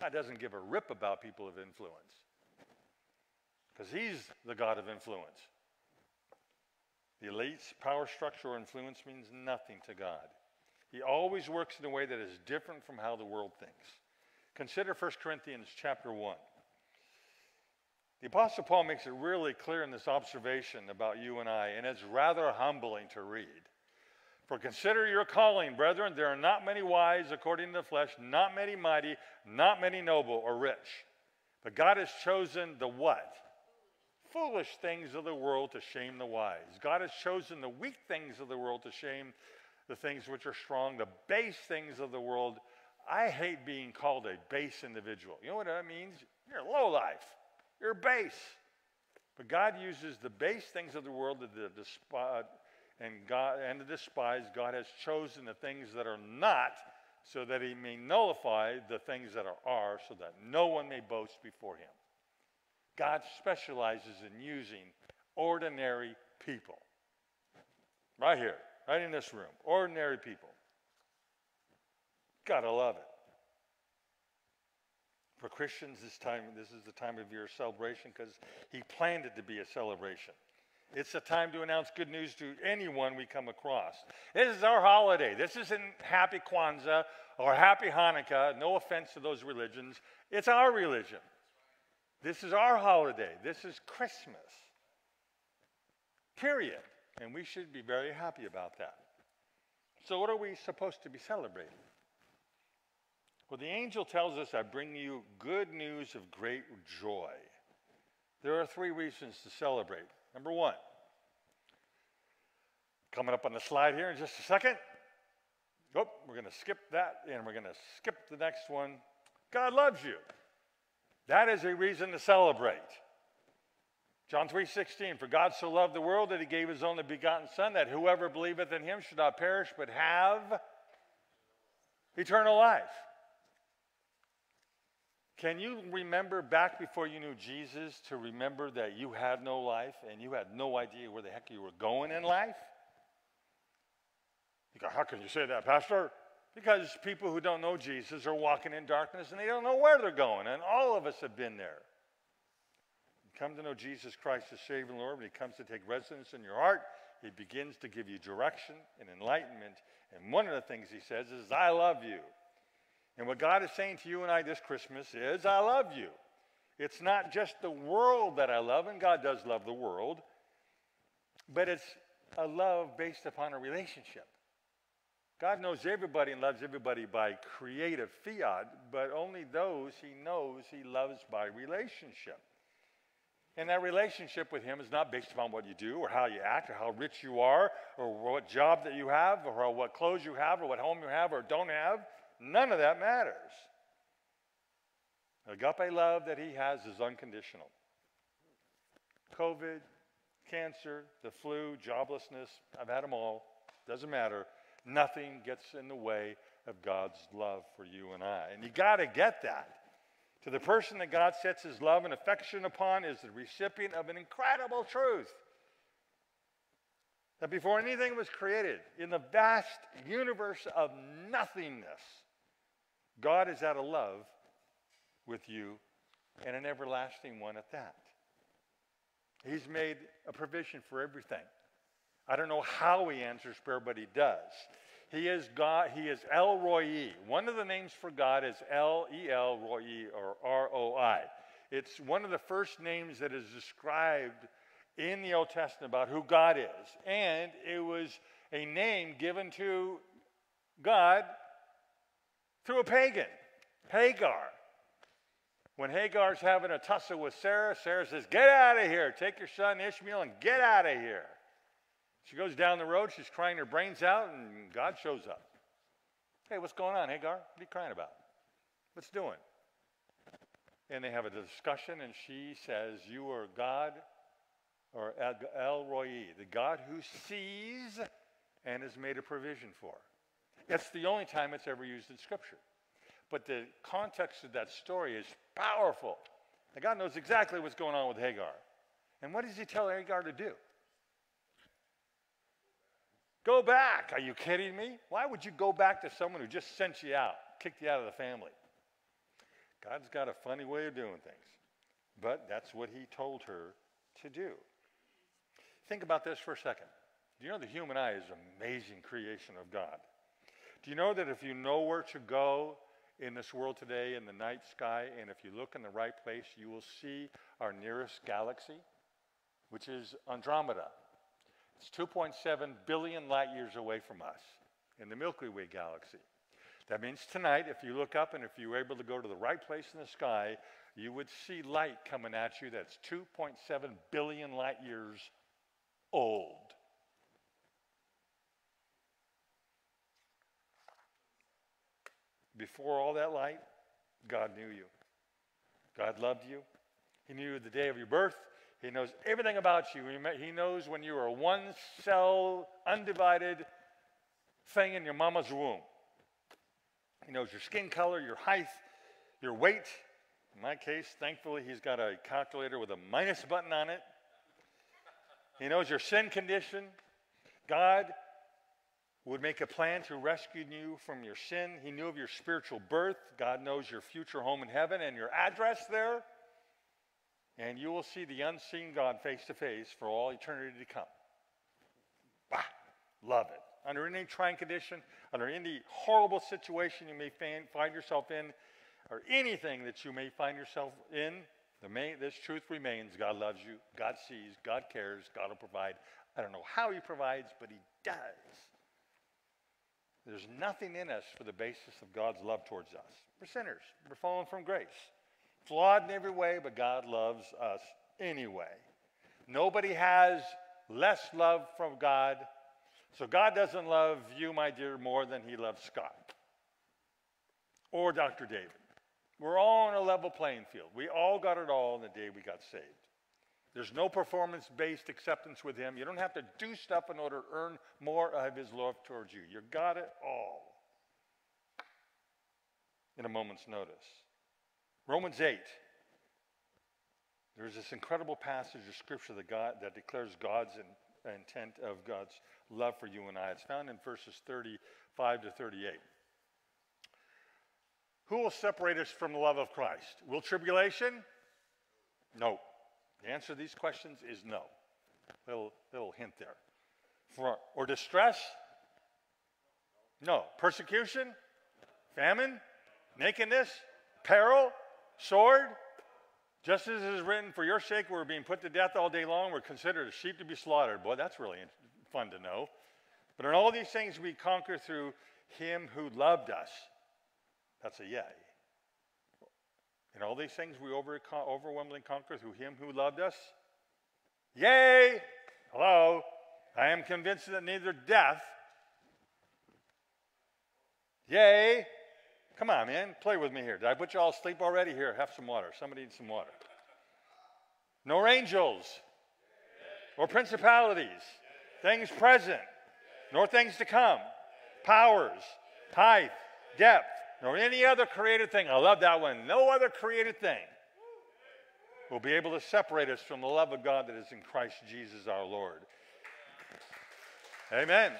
God doesn't give a rip about people of influence because He's the God of influence. The elites, power structure, or influence means nothing to God. He always works in a way that is different from how the world thinks. Consider 1 Corinthians chapter 1. The Apostle Paul makes it really clear in this observation about you and I, and it's rather humbling to read. For consider your calling, brethren. There are not many wise according to the flesh, not many mighty, not many noble or rich. But God has chosen the what? Foolish things of the world to shame the wise. God has chosen the weak things of the world to shame the things which are strong, the base things of the world I hate being called a base individual. You know what that means? You're a low life. You're base. But God uses the base things of the world to despise and God and despise. God has chosen the things that are not so that he may nullify the things that are, are so that no one may boast before him. God specializes in using ordinary people. Right here, right in this room, ordinary people. Gotta love it. For Christians, this time, this is the time of year celebration because he planned it to be a celebration. It's a time to announce good news to anyone we come across. This is our holiday. This isn't Happy Kwanzaa or Happy Hanukkah. No offense to those religions. It's our religion. This is our holiday. This is Christmas. Period. And we should be very happy about that. So, what are we supposed to be celebrating? Well, the angel tells us, I bring you good news of great joy. There are three reasons to celebrate. Number one, coming up on the slide here in just a second. Oh, we're going to skip that and we're going to skip the next one. God loves you. That is a reason to celebrate. John 3:16 For God so loved the world that he gave his only begotten son that whoever believeth in him should not perish but have eternal life. Can you remember back before you knew Jesus to remember that you had no life and you had no idea where the heck you were going in life? You go, How can you say that, Pastor? Because people who don't know Jesus are walking in darkness and they don't know where they're going. And all of us have been there. You come to know Jesus Christ as Savior and Lord, when He comes to take residence in your heart, He begins to give you direction and enlightenment. And one of the things He says is, I love you. And what God is saying to you and I this Christmas is, I love you. It's not just the world that I love, and God does love the world, but it's a love based upon a relationship. God knows everybody and loves everybody by creative fiat, but only those he knows he loves by relationship. And that relationship with him is not based upon what you do or how you act or how rich you are or what job that you have or what clothes you have or what home you have or don't have. None of that matters. Agape love that he has is unconditional. COVID, cancer, the flu, joblessness, I've had them all. Doesn't matter. Nothing gets in the way of God's love for you and I. And you got to get that. To the person that God sets his love and affection upon is the recipient of an incredible truth that before anything was created, in the vast universe of nothingness, God is out of love with you and an everlasting one at that. He's made a provision for everything. I don't know how he answers prayer, but he does. He is God, he is El Roi. One of the names for God is L E L Roi or R O I. It's one of the first names that is described in the Old Testament about who God is. And it was a name given to God through a pagan, Hagar. When Hagar's having a tussle with Sarah, Sarah says, Get out of here. Take your son Ishmael and get out of here. She goes down the road, she's crying her brains out, and God shows up. Hey, what's going on, Hagar? What are you crying about? What's doing? And they have a discussion, and she says, You are God, or El Roi, the God who sees and has made a provision for. That's the only time it's ever used in Scripture. But the context of that story is powerful. And God knows exactly what's going on with Hagar. And what does he tell Hagar to do? Go back. Are you kidding me? Why would you go back to someone who just sent you out, kicked you out of the family? God's got a funny way of doing things. But that's what he told her to do. Think about this for a second. Do you know the human eye is an amazing creation of God? Do you know that if you know where to go in this world today in the night sky, and if you look in the right place, you will see our nearest galaxy, which is Andromeda. It's 2.7 billion light years away from us in the Milky Way galaxy. That means tonight, if you look up and if you were able to go to the right place in the sky, you would see light coming at you that's 2.7 billion light years old. Before all that light, God knew you. God loved you. He knew the day of your birth. He knows everything about you. He knows when you are a one cell, undivided thing in your mama's womb. He knows your skin color, your height, your weight. In my case, thankfully, he's got a calculator with a minus button on it. He knows your sin condition. God would make a plan to rescue you from your sin. He knew of your spiritual birth. God knows your future home in heaven and your address there. and you will see the unseen God face to face for all eternity to come. Bah, love it. Under any trying condition, under any horrible situation you may find yourself in, or anything that you may find yourself in, main, this truth remains God loves you, God sees, God cares, God will provide. I don't know how He provides, but He does. There's nothing in us for the basis of God's love towards us. We're sinners, we're fallen from grace. Flawed in every way, but God loves us anyway. Nobody has less love from God. So God doesn't love you, my dear, more than he loves Scott or Dr. David. We're all on a level playing field. We all got it all on the day we got saved. There's no performance based acceptance with him. You don't have to do stuff in order to earn more of his love towards you. You got it all in a moment's notice. Romans 8. There's this incredible passage of scripture that, God, that declares God's in, intent of God's love for you and I. It's found in verses 35 to 38. Who will separate us from the love of Christ? Will tribulation? No. The answer to these questions is no. Little, little hint there. For, or distress? No. Persecution? Famine? Nakedness? Peril? Sword? Just as it is written, for your sake we're being put to death all day long, we're considered a sheep to be slaughtered. Boy, that's really fun to know. But in all these things we conquer through him who loved us. That's a yay. In all these things we over, overwhelmingly conquer through him who loved us. Yay! Hello. I am convinced that neither death, yay, Come on, man. Play with me here. Did I put you all asleep already? Here, have some water. Somebody needs some water. Nor angels, or principalities, things present, nor things to come, powers, height, depth, nor any other created thing. I love that one. No other created thing will be able to separate us from the love of God that is in Christ Jesus our Lord. Amen.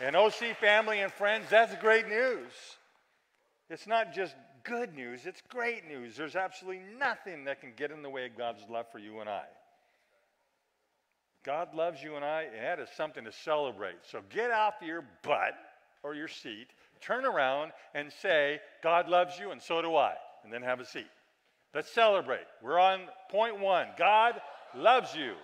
And OC family and friends, that's great news. It's not just good news, it's great news. There's absolutely nothing that can get in the way of God's love for you and I. God loves you and I, and that is something to celebrate. So get off your butt or your seat, turn around and say, God loves you, and so do I, and then have a seat. Let's celebrate. We're on point one God loves you.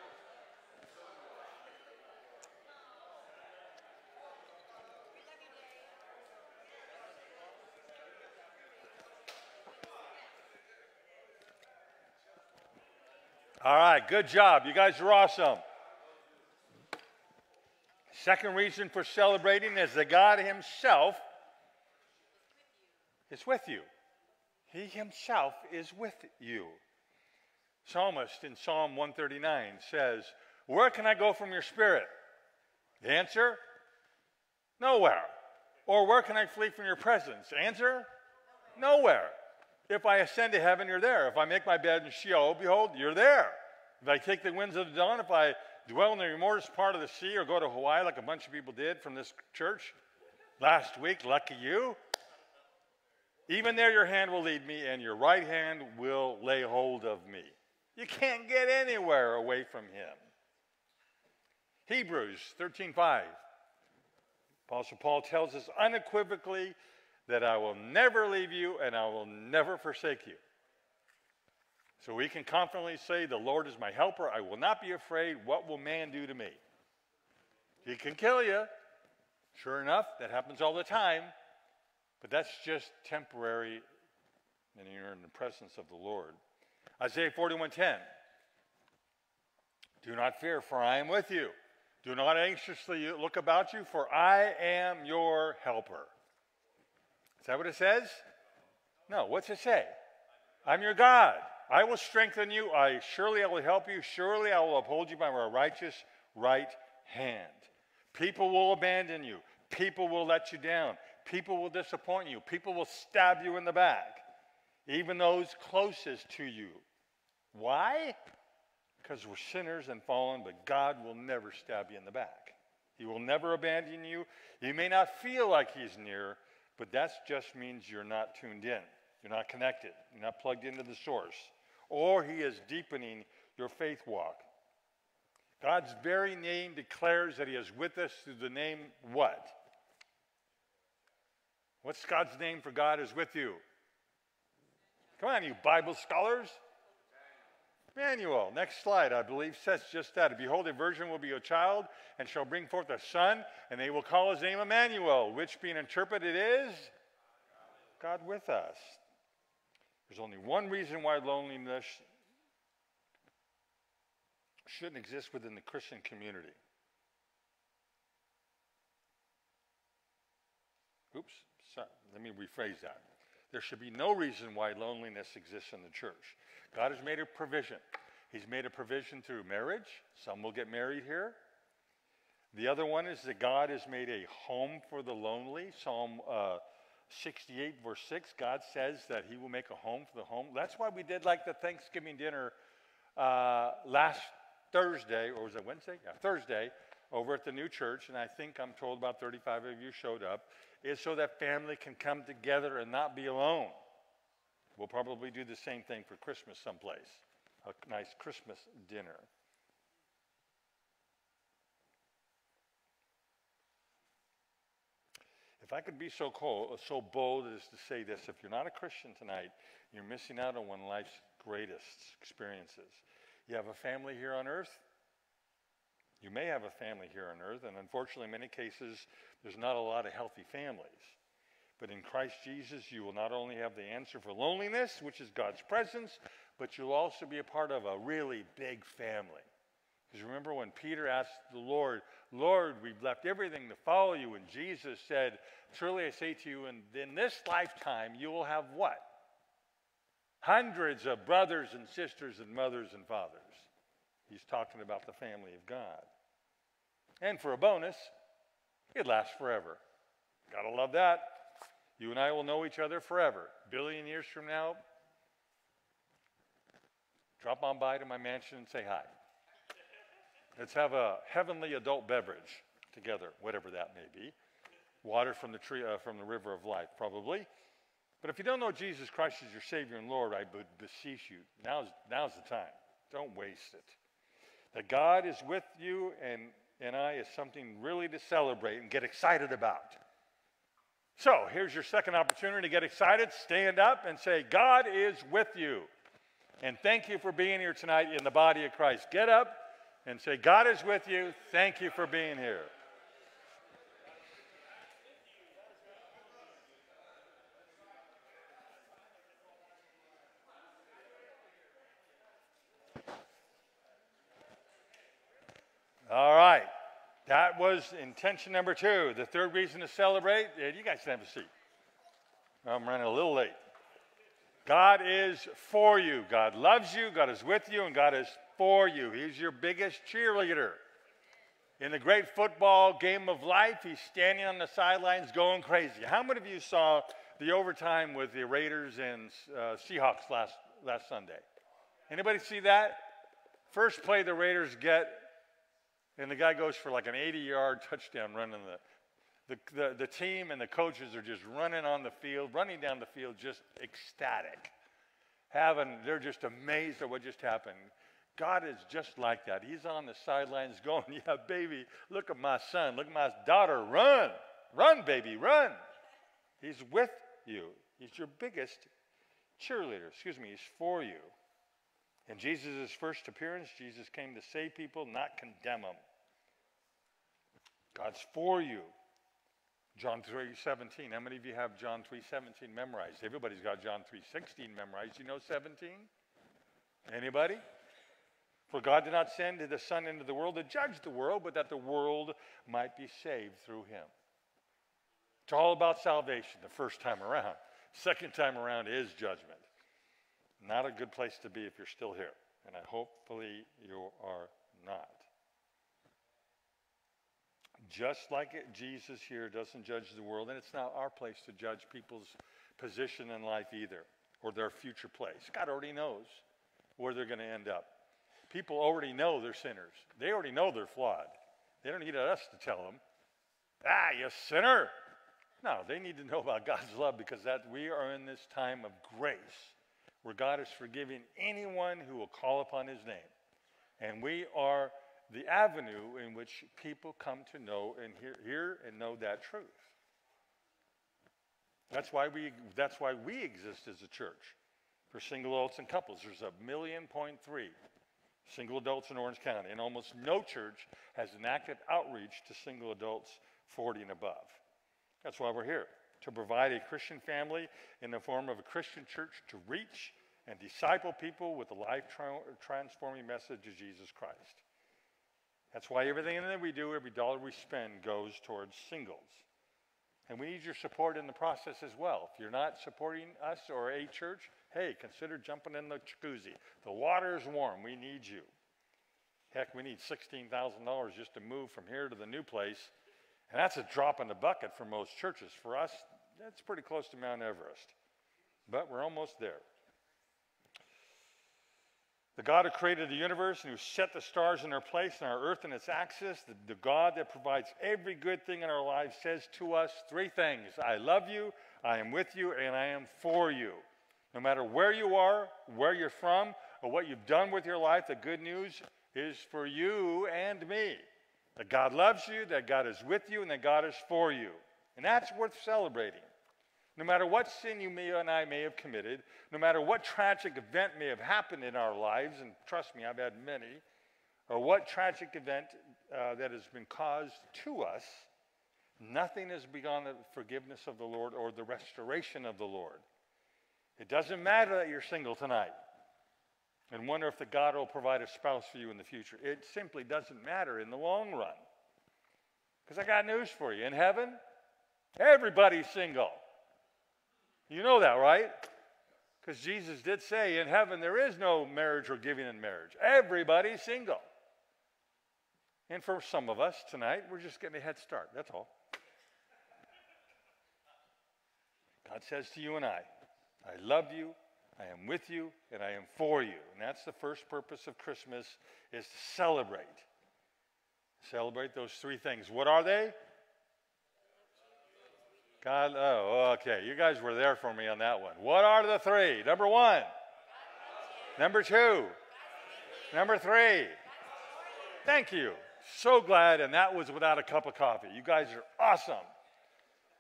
All right, good job. You guys are awesome. Second reason for celebrating is that God Himself is with you. He Himself is with you. Psalmist in Psalm 139 says, Where can I go from your spirit? The answer? Nowhere. Or where can I flee from your presence? Answer? Nowhere. If I ascend to heaven, you're there. If I make my bed in Sheol, behold, you're there. If I take the winds of the dawn, if I dwell in the remotest part of the sea or go to Hawaii like a bunch of people did from this church last week, lucky you. Even there, your hand will lead me, and your right hand will lay hold of me. You can't get anywhere away from him. Hebrews 13:5. Apostle Paul tells us unequivocally that I will never leave you and I will never forsake you. So we can confidently say, The Lord is my helper. I will not be afraid. What will man do to me? He can kill you. Sure enough, that happens all the time. But that's just temporary and you're in the presence of the Lord. Isaiah 41:10. Do not fear, for I am with you. Do not anxiously look about you, for I am your helper. Is that what it says? No, what's it say? I'm your God. I will strengthen you. I surely I will help you. Surely I will uphold you by my righteous right hand. People will abandon you. People will let you down. People will disappoint you. People will stab you in the back, even those closest to you. Why? Because we're sinners and fallen, but God will never stab you in the back. He will never abandon you. You may not feel like He's near, but that just means you're not tuned in. You're not connected. You're not plugged into the source. or He is deepening your faith walk. God's very name declares that He is with us through the name what? What's God's name for God is with you? Come on, you Bible scholars. Emmanuel. Next slide, I believe, says just that. Behold, a virgin will be a child and shall bring forth a son, and they will call his name Emmanuel, which being interpreted is God with us. There's only one reason why loneliness shouldn't exist within the Christian community. Oops, let me rephrase that. There should be no reason why loneliness exists in the church. God has made a provision. He's made a provision through marriage. Some will get married here. The other one is that God has made a home for the lonely. Psalm uh, 68, verse 6, God says that He will make a home for the home. That's why we did like the Thanksgiving dinner uh, last Thursday, or was it Wednesday? Yeah, Thursday, over at the new church. And I think I'm told about 35 of you showed up, is so that family can come together and not be alone. We'll probably do the same thing for Christmas someplace a nice Christmas dinner. If I could be so cold, so bold as to say this, if you're not a Christian tonight, you're missing out on one of life's greatest experiences. You have a family here on earth. You may have a family here on earth, and unfortunately, in many cases, there's not a lot of healthy families. But in Christ Jesus, you will not only have the answer for loneliness, which is God's presence, but you'll also be a part of a really big family. Because remember when Peter asked the Lord, Lord, we've left everything to follow you, and Jesus said, Truly I say to you, and in this lifetime you will have what? Hundreds of brothers and sisters and mothers and fathers. He's talking about the family of God. And for a bonus, it lasts forever. Gotta love that. You and I will know each other forever. Billion years from now, drop on by to my mansion and say hi. Let's have a heavenly adult beverage together, whatever that may be. Water from the tree, uh, from the river of life, probably. But if you don't know Jesus Christ as your Savior and Lord, I would beseech you. Now's, now's the time. Don't waste it. That God is with you and, and I is something really to celebrate and get excited about. So here's your second opportunity to get excited. Stand up and say, God is with you. And thank you for being here tonight in the body of Christ. Get up and say, God is with you. Thank you for being here. All right. That was intention number two. The third reason to celebrate, you guys can have a seat. I'm running a little late. God is for you. God loves you. God is with you, and God is for you. He's your biggest cheerleader. In the great football game of life, he's standing on the sidelines going crazy. How many of you saw the overtime with the Raiders and uh, Seahawks last, last Sunday? Anybody see that? First play the Raiders get and the guy goes for like an 80 yard touchdown running the, the, the, the, team and the coaches are just running on the field, running down the field, just ecstatic. Having, they're just amazed at what just happened. God is just like that. He's on the sidelines going, Yeah, baby, look at my son, look at my daughter, run, run, baby, run. He's with you. He's your biggest cheerleader. Excuse me, he's for you. In Jesus' first appearance, Jesus came to save people, not condemn them. God's for you. John 3:17. How many of you have John 3:17 memorized? Everybody's got John 3:16 memorized. You know 17? Anybody? For God did not send the Son into the world to judge the world, but that the world might be saved through him. It's all about salvation the first time around. Second time around is judgment. Not a good place to be if you're still here. And I hopefully you are not. Just like it, Jesus here doesn't judge the world, and it's not our place to judge people's position in life either, or their future place. God already knows where they're going to end up. People already know they're sinners. They already know they're flawed. They don't need us to tell them, ah, you sinner. No, they need to know about God's love because that we are in this time of grace where God is forgiving anyone who will call upon his name. And we are the avenue in which people come to know and hear, hear and know that truth. That's why, we, that's why we exist as a church for single adults and couples. There's a million point three single adults in Orange County, and almost no church has an active outreach to single adults 40 and above. That's why we're here, to provide a Christian family in the form of a Christian church to reach and disciple people with the life tra- transforming message of Jesus Christ. That's why everything that we do, every dollar we spend, goes towards singles. And we need your support in the process as well. If you're not supporting us or a church, hey, consider jumping in the jacuzzi. The water is warm. We need you. Heck, we need $16,000 just to move from here to the new place. And that's a drop in the bucket for most churches. For us, that's pretty close to Mount Everest. But we're almost there. The God who created the universe and who set the stars in their place and our earth in its axis, the, the, God that provides every good thing in our lives, says to us three things I love you, I am with you, and I am for you. No matter where you are, where you're from, or what you've done with your life, the good news is for you and me. That God loves you, that God is with you, and that God is for you. And that's worth celebrating. No matter what sin you may and I may have committed, no matter what tragic event may have happened in our lives, and trust me, I've had many, or what tragic event uh, that has been caused to us, nothing is beyond the forgiveness of the Lord or the restoration of the Lord. It doesn't matter that you're single tonight and wonder if the God will provide a spouse for you in the future. It simply doesn't matter in the long run. Because I got news for you. In heaven, everybody's single. You know that, right? Because Jesus did say in heaven there is no marriage or giving in marriage. Everybody's single. And for some of us tonight, we're just getting a head start. That's all. God says to you and I, I love you, I am with you, and I am for you. And that's the first purpose of Christmas is to celebrate. Celebrate those three things. What are they? God, oh, okay. You guys were there for me on that one. What are the three? Number one. Number two. Number three. Thank you. So glad, and that was without a cup of coffee. You guys are awesome.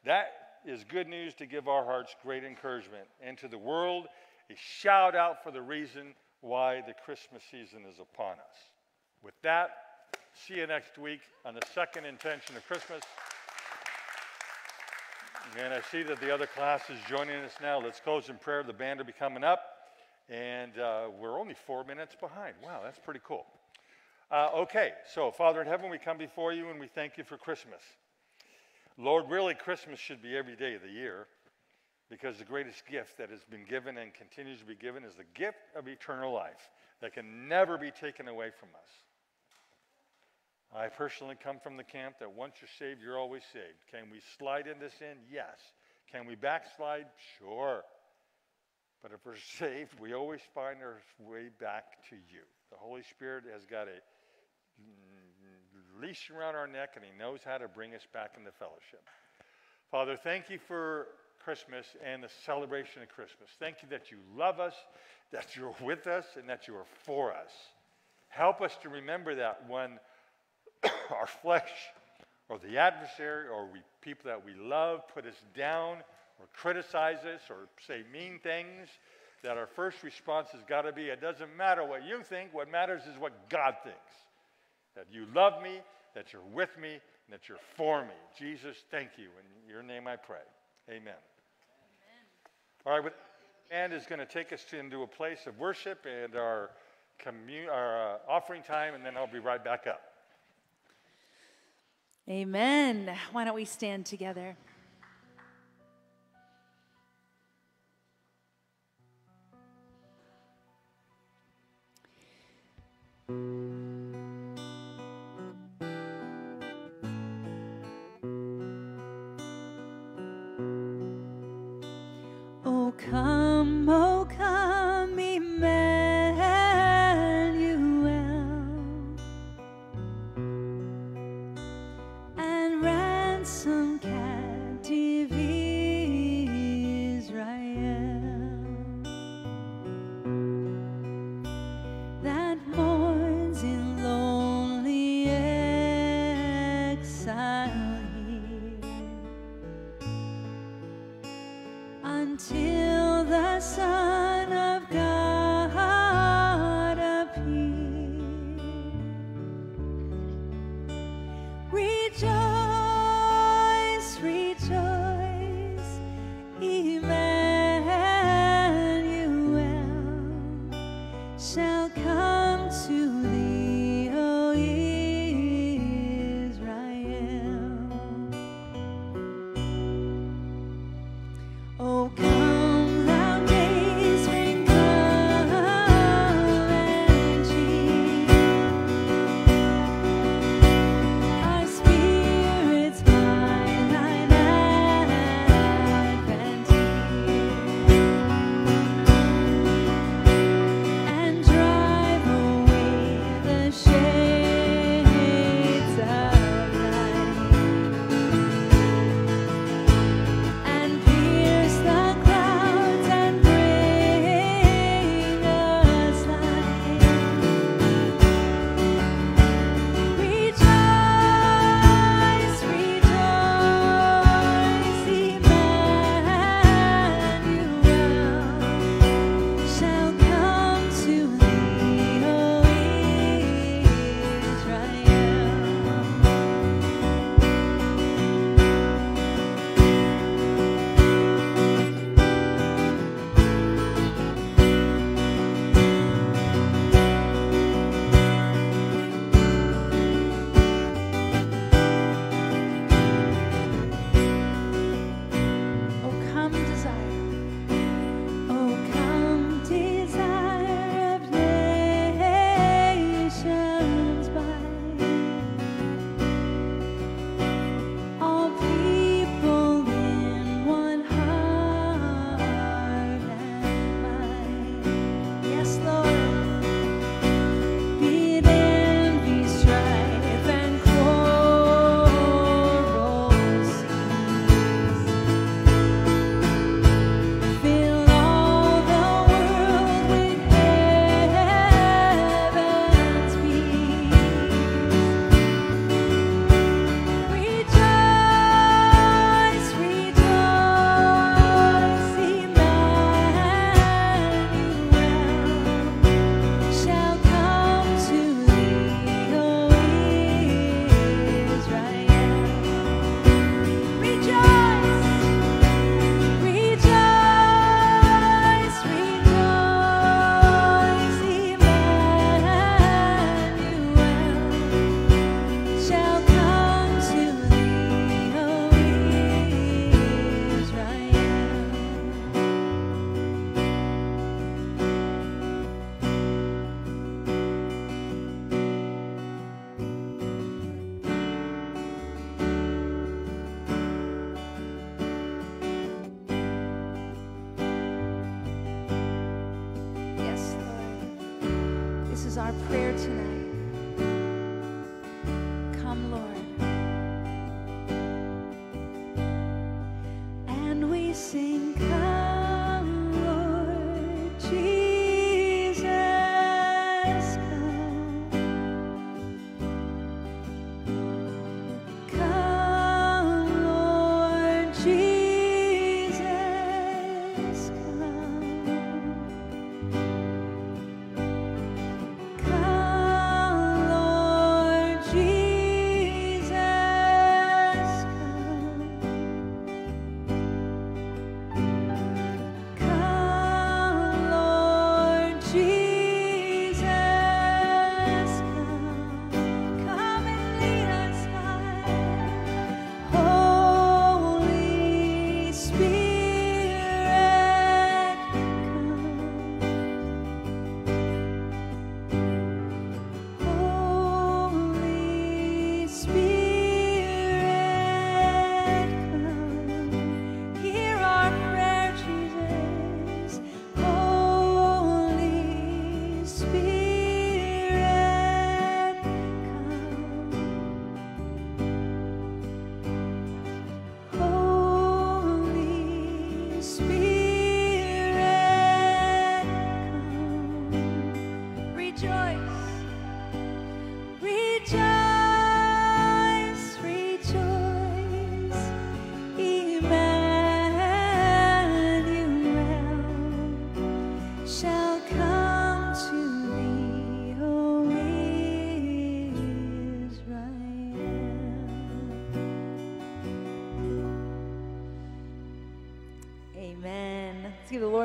That is good news to give our hearts great encouragement. And to the world, a shout out for the reason why the Christmas season is upon us. With that, see you next week on the second intention of Christmas. And I see that the other class is joining us now. Let's close in prayer. The band will be coming up. And uh, we're only four minutes behind. Wow, that's pretty cool. Uh, okay, so Father in heaven, we come before you and we thank you for Christmas. Lord, really, Christmas should be every day of the year because the greatest gift that has been given and continues to be given is the gift of eternal life that can never be taken away from us. I personally come from the camp that once you're saved, you're always saved. Can we slide into sin? Yes. Can we backslide? Sure. But if we're saved, we always find our way back to you. The Holy Spirit has got a leash around our neck and He knows how to bring us back into fellowship. Father, thank you for Christmas and the celebration of Christmas. Thank you that you love us, that you're with us, and that you are for us. Help us to remember that when our flesh or the adversary or we, people that we love put us down or criticize us or say mean things, that our first response has got to be it doesn't matter what you think, what matters is what God thinks. That you love me, that you're with me, and that you're for me. Jesus, thank you. In your name I pray. Amen. Amen. All right, and is going to take us to, into a place of worship and our, commun- our uh, offering time, and then I'll be right back up. Amen. Why don't we stand together?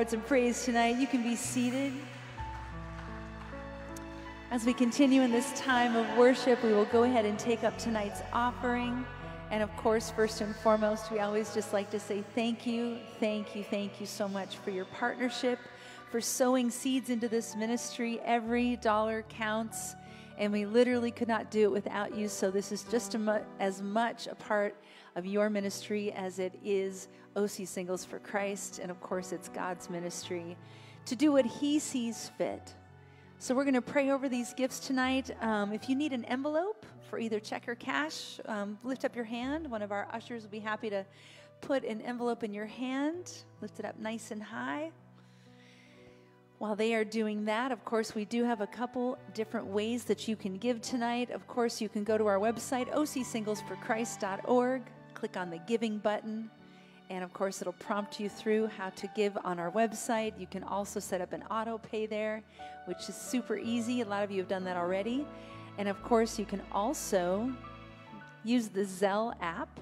Some praise tonight. You can be seated. As we continue in this time of worship, we will go ahead and take up tonight's offering. And of course, first and foremost, we always just like to say thank you, thank you, thank you so much for your partnership, for sowing seeds into this ministry. Every dollar counts, and we literally could not do it without you. So this is just mu- as much a part of your ministry as it is OC Singles for Christ. And of course, it's God's ministry to do what He sees fit. So we're going to pray over these gifts tonight. Um, if you need an envelope for either check or cash, um, lift up your hand. One of our ushers will be happy to put an envelope in your hand. Lift it up nice and high. While they are doing that, of course, we do have a couple different ways that you can give tonight. Of course, you can go to our website, ocsinglesforchrist.org, click on the giving button, and of course, it'll prompt you through how to give on our website. You can also set up an auto pay there, which is super easy. A lot of you have done that already. And of course, you can also use the Zelle app,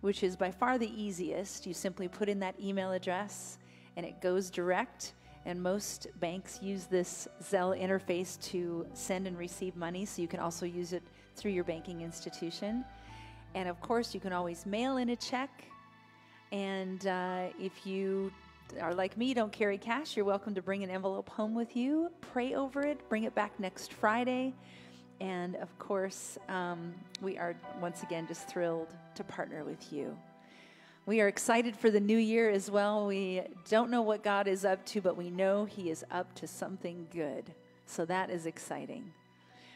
which is by far the easiest. You simply put in that email address and it goes direct. And most banks use this Zelle interface to send and receive money, so you can also use it through your banking institution. And of course, you can always mail in a check. And uh, if you are like me, don't carry cash, you're welcome to bring an envelope home with you, pray over it, bring it back next Friday. And of course, um, we are once again just thrilled to partner with you. We are excited for the new year as well. We don't know what God is up to, but we know He is up to something good. So that is exciting.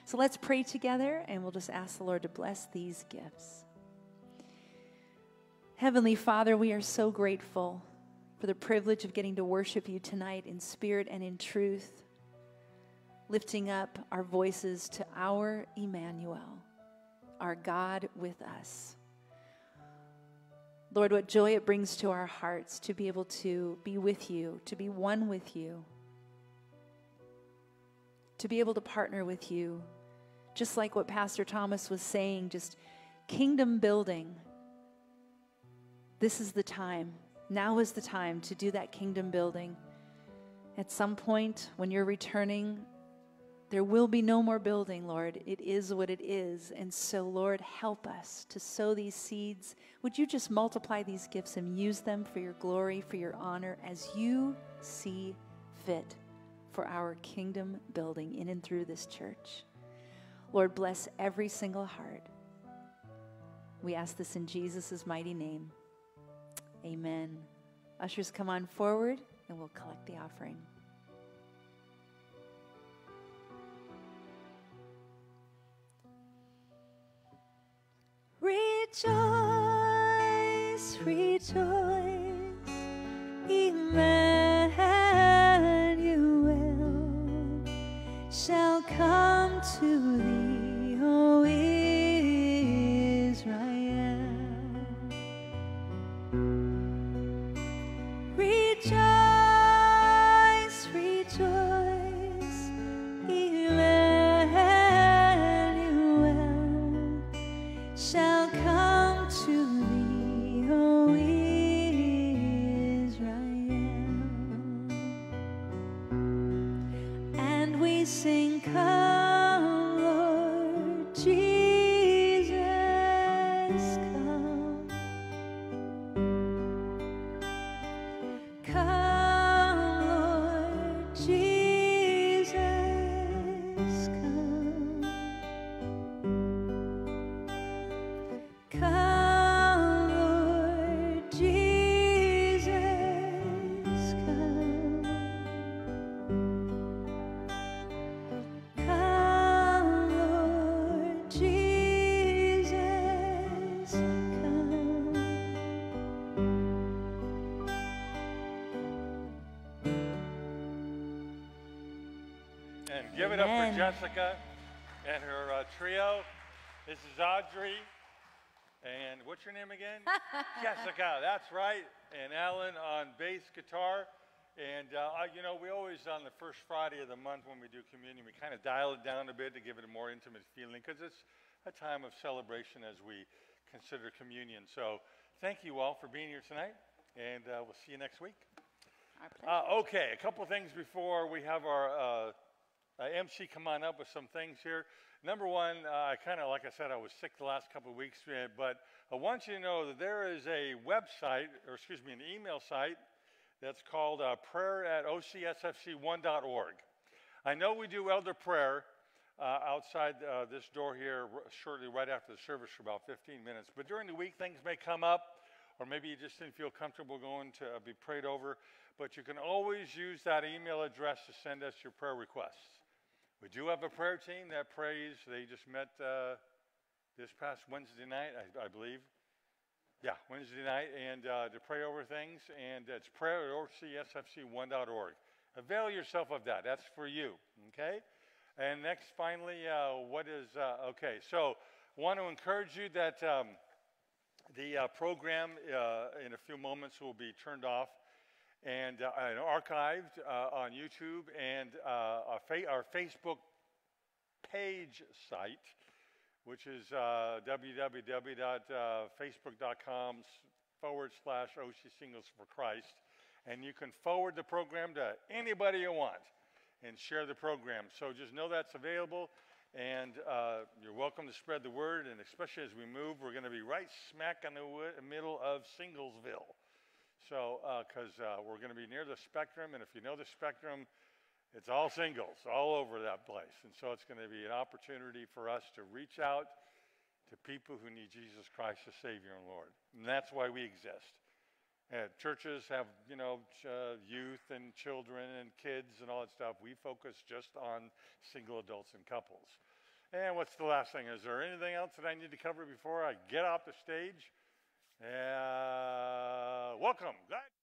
So let's pray together and we'll just ask the Lord to bless these gifts. Heavenly Father, we are so grateful for the privilege of getting to worship you tonight in spirit and in truth, lifting up our voices to our Emmanuel, our God with us. Lord, what joy it brings to our hearts to be able to be with you, to be one with you, to be able to partner with you, just like what Pastor Thomas was saying, just kingdom building. This is the time. Now is the time to do that kingdom building. At some point, when you're returning, there will be no more building, Lord. It is what it is. And so, Lord, help us to sow these seeds. Would you just multiply these gifts and use them for your glory, for your honor, as you see fit for our kingdom building in and through this church? Lord, bless every single heart. We ask this in Jesus' mighty name. Amen. Ushers, come on forward and we'll collect the offering. Rejoice, rejoice, Emmanuel shall come to thee, O Israel. Jesica, that's right. And Alan on bass guitar. And, uh, you know, we always, on the first Friday of the month when we do communion, we kind of dial it down a bit to give it a more intimate feeling because it's a time of celebration as we consider communion. So thank you all for being here tonight. And uh, we'll see you next week. Our pleasure. Uh, okay, a couple things before we have our uh, uh, MC come on up with some things here. Number one, uh, I kind of, like I said, I was sick the last couple of weeks, uh, but I want you to know that there is a website, or excuse me, an email site that's called uh, prayer at ocsfc1.org. I know we do elder prayer uh, outside uh, this door here shortly right after the service for about 15 minutes, but during the week things may come up, or maybe you just didn't feel comfortable going to uh, be prayed over, but you can always use that email address to send us your prayer requests. We do have a prayer team that prays. They just met uh, this past Wednesday night, I, I believe. Yeah, Wednesday night, and uh, to pray over things. And it's prayer at ocsfc1.org. Avail yourself of that. That's for you, okay? And next, finally, uh, what is, uh, okay, so want to encourage you that um, the uh, program uh, in a few moments will be turned off and, uh, and archived uh, on YouTube and uh, our, fa- our Facebook page site, which is uh, www.facebook.com forward slash OC Singles for Christ. And you can forward the program to anybody you want and share the program. So just know that's available. And uh, you're welcome to spread the word. And especially as we move, we're going to be right smack in the middle of Singlesville. So, because uh, we're going to be near the spectrum, and if you know the spectrum, it's all singles all over that place. And so it's going to be an opportunity for us to reach out to people who need Jesus Christ as Savior and Lord. And that's why we exist. Uh, churches have, you know, uh, youth and children and kids and all that stuff. We focus just on single adults and couples. And what's the last thing? Is there anything else that I need to cover before I get off the stage? Uh, welcome. Glad-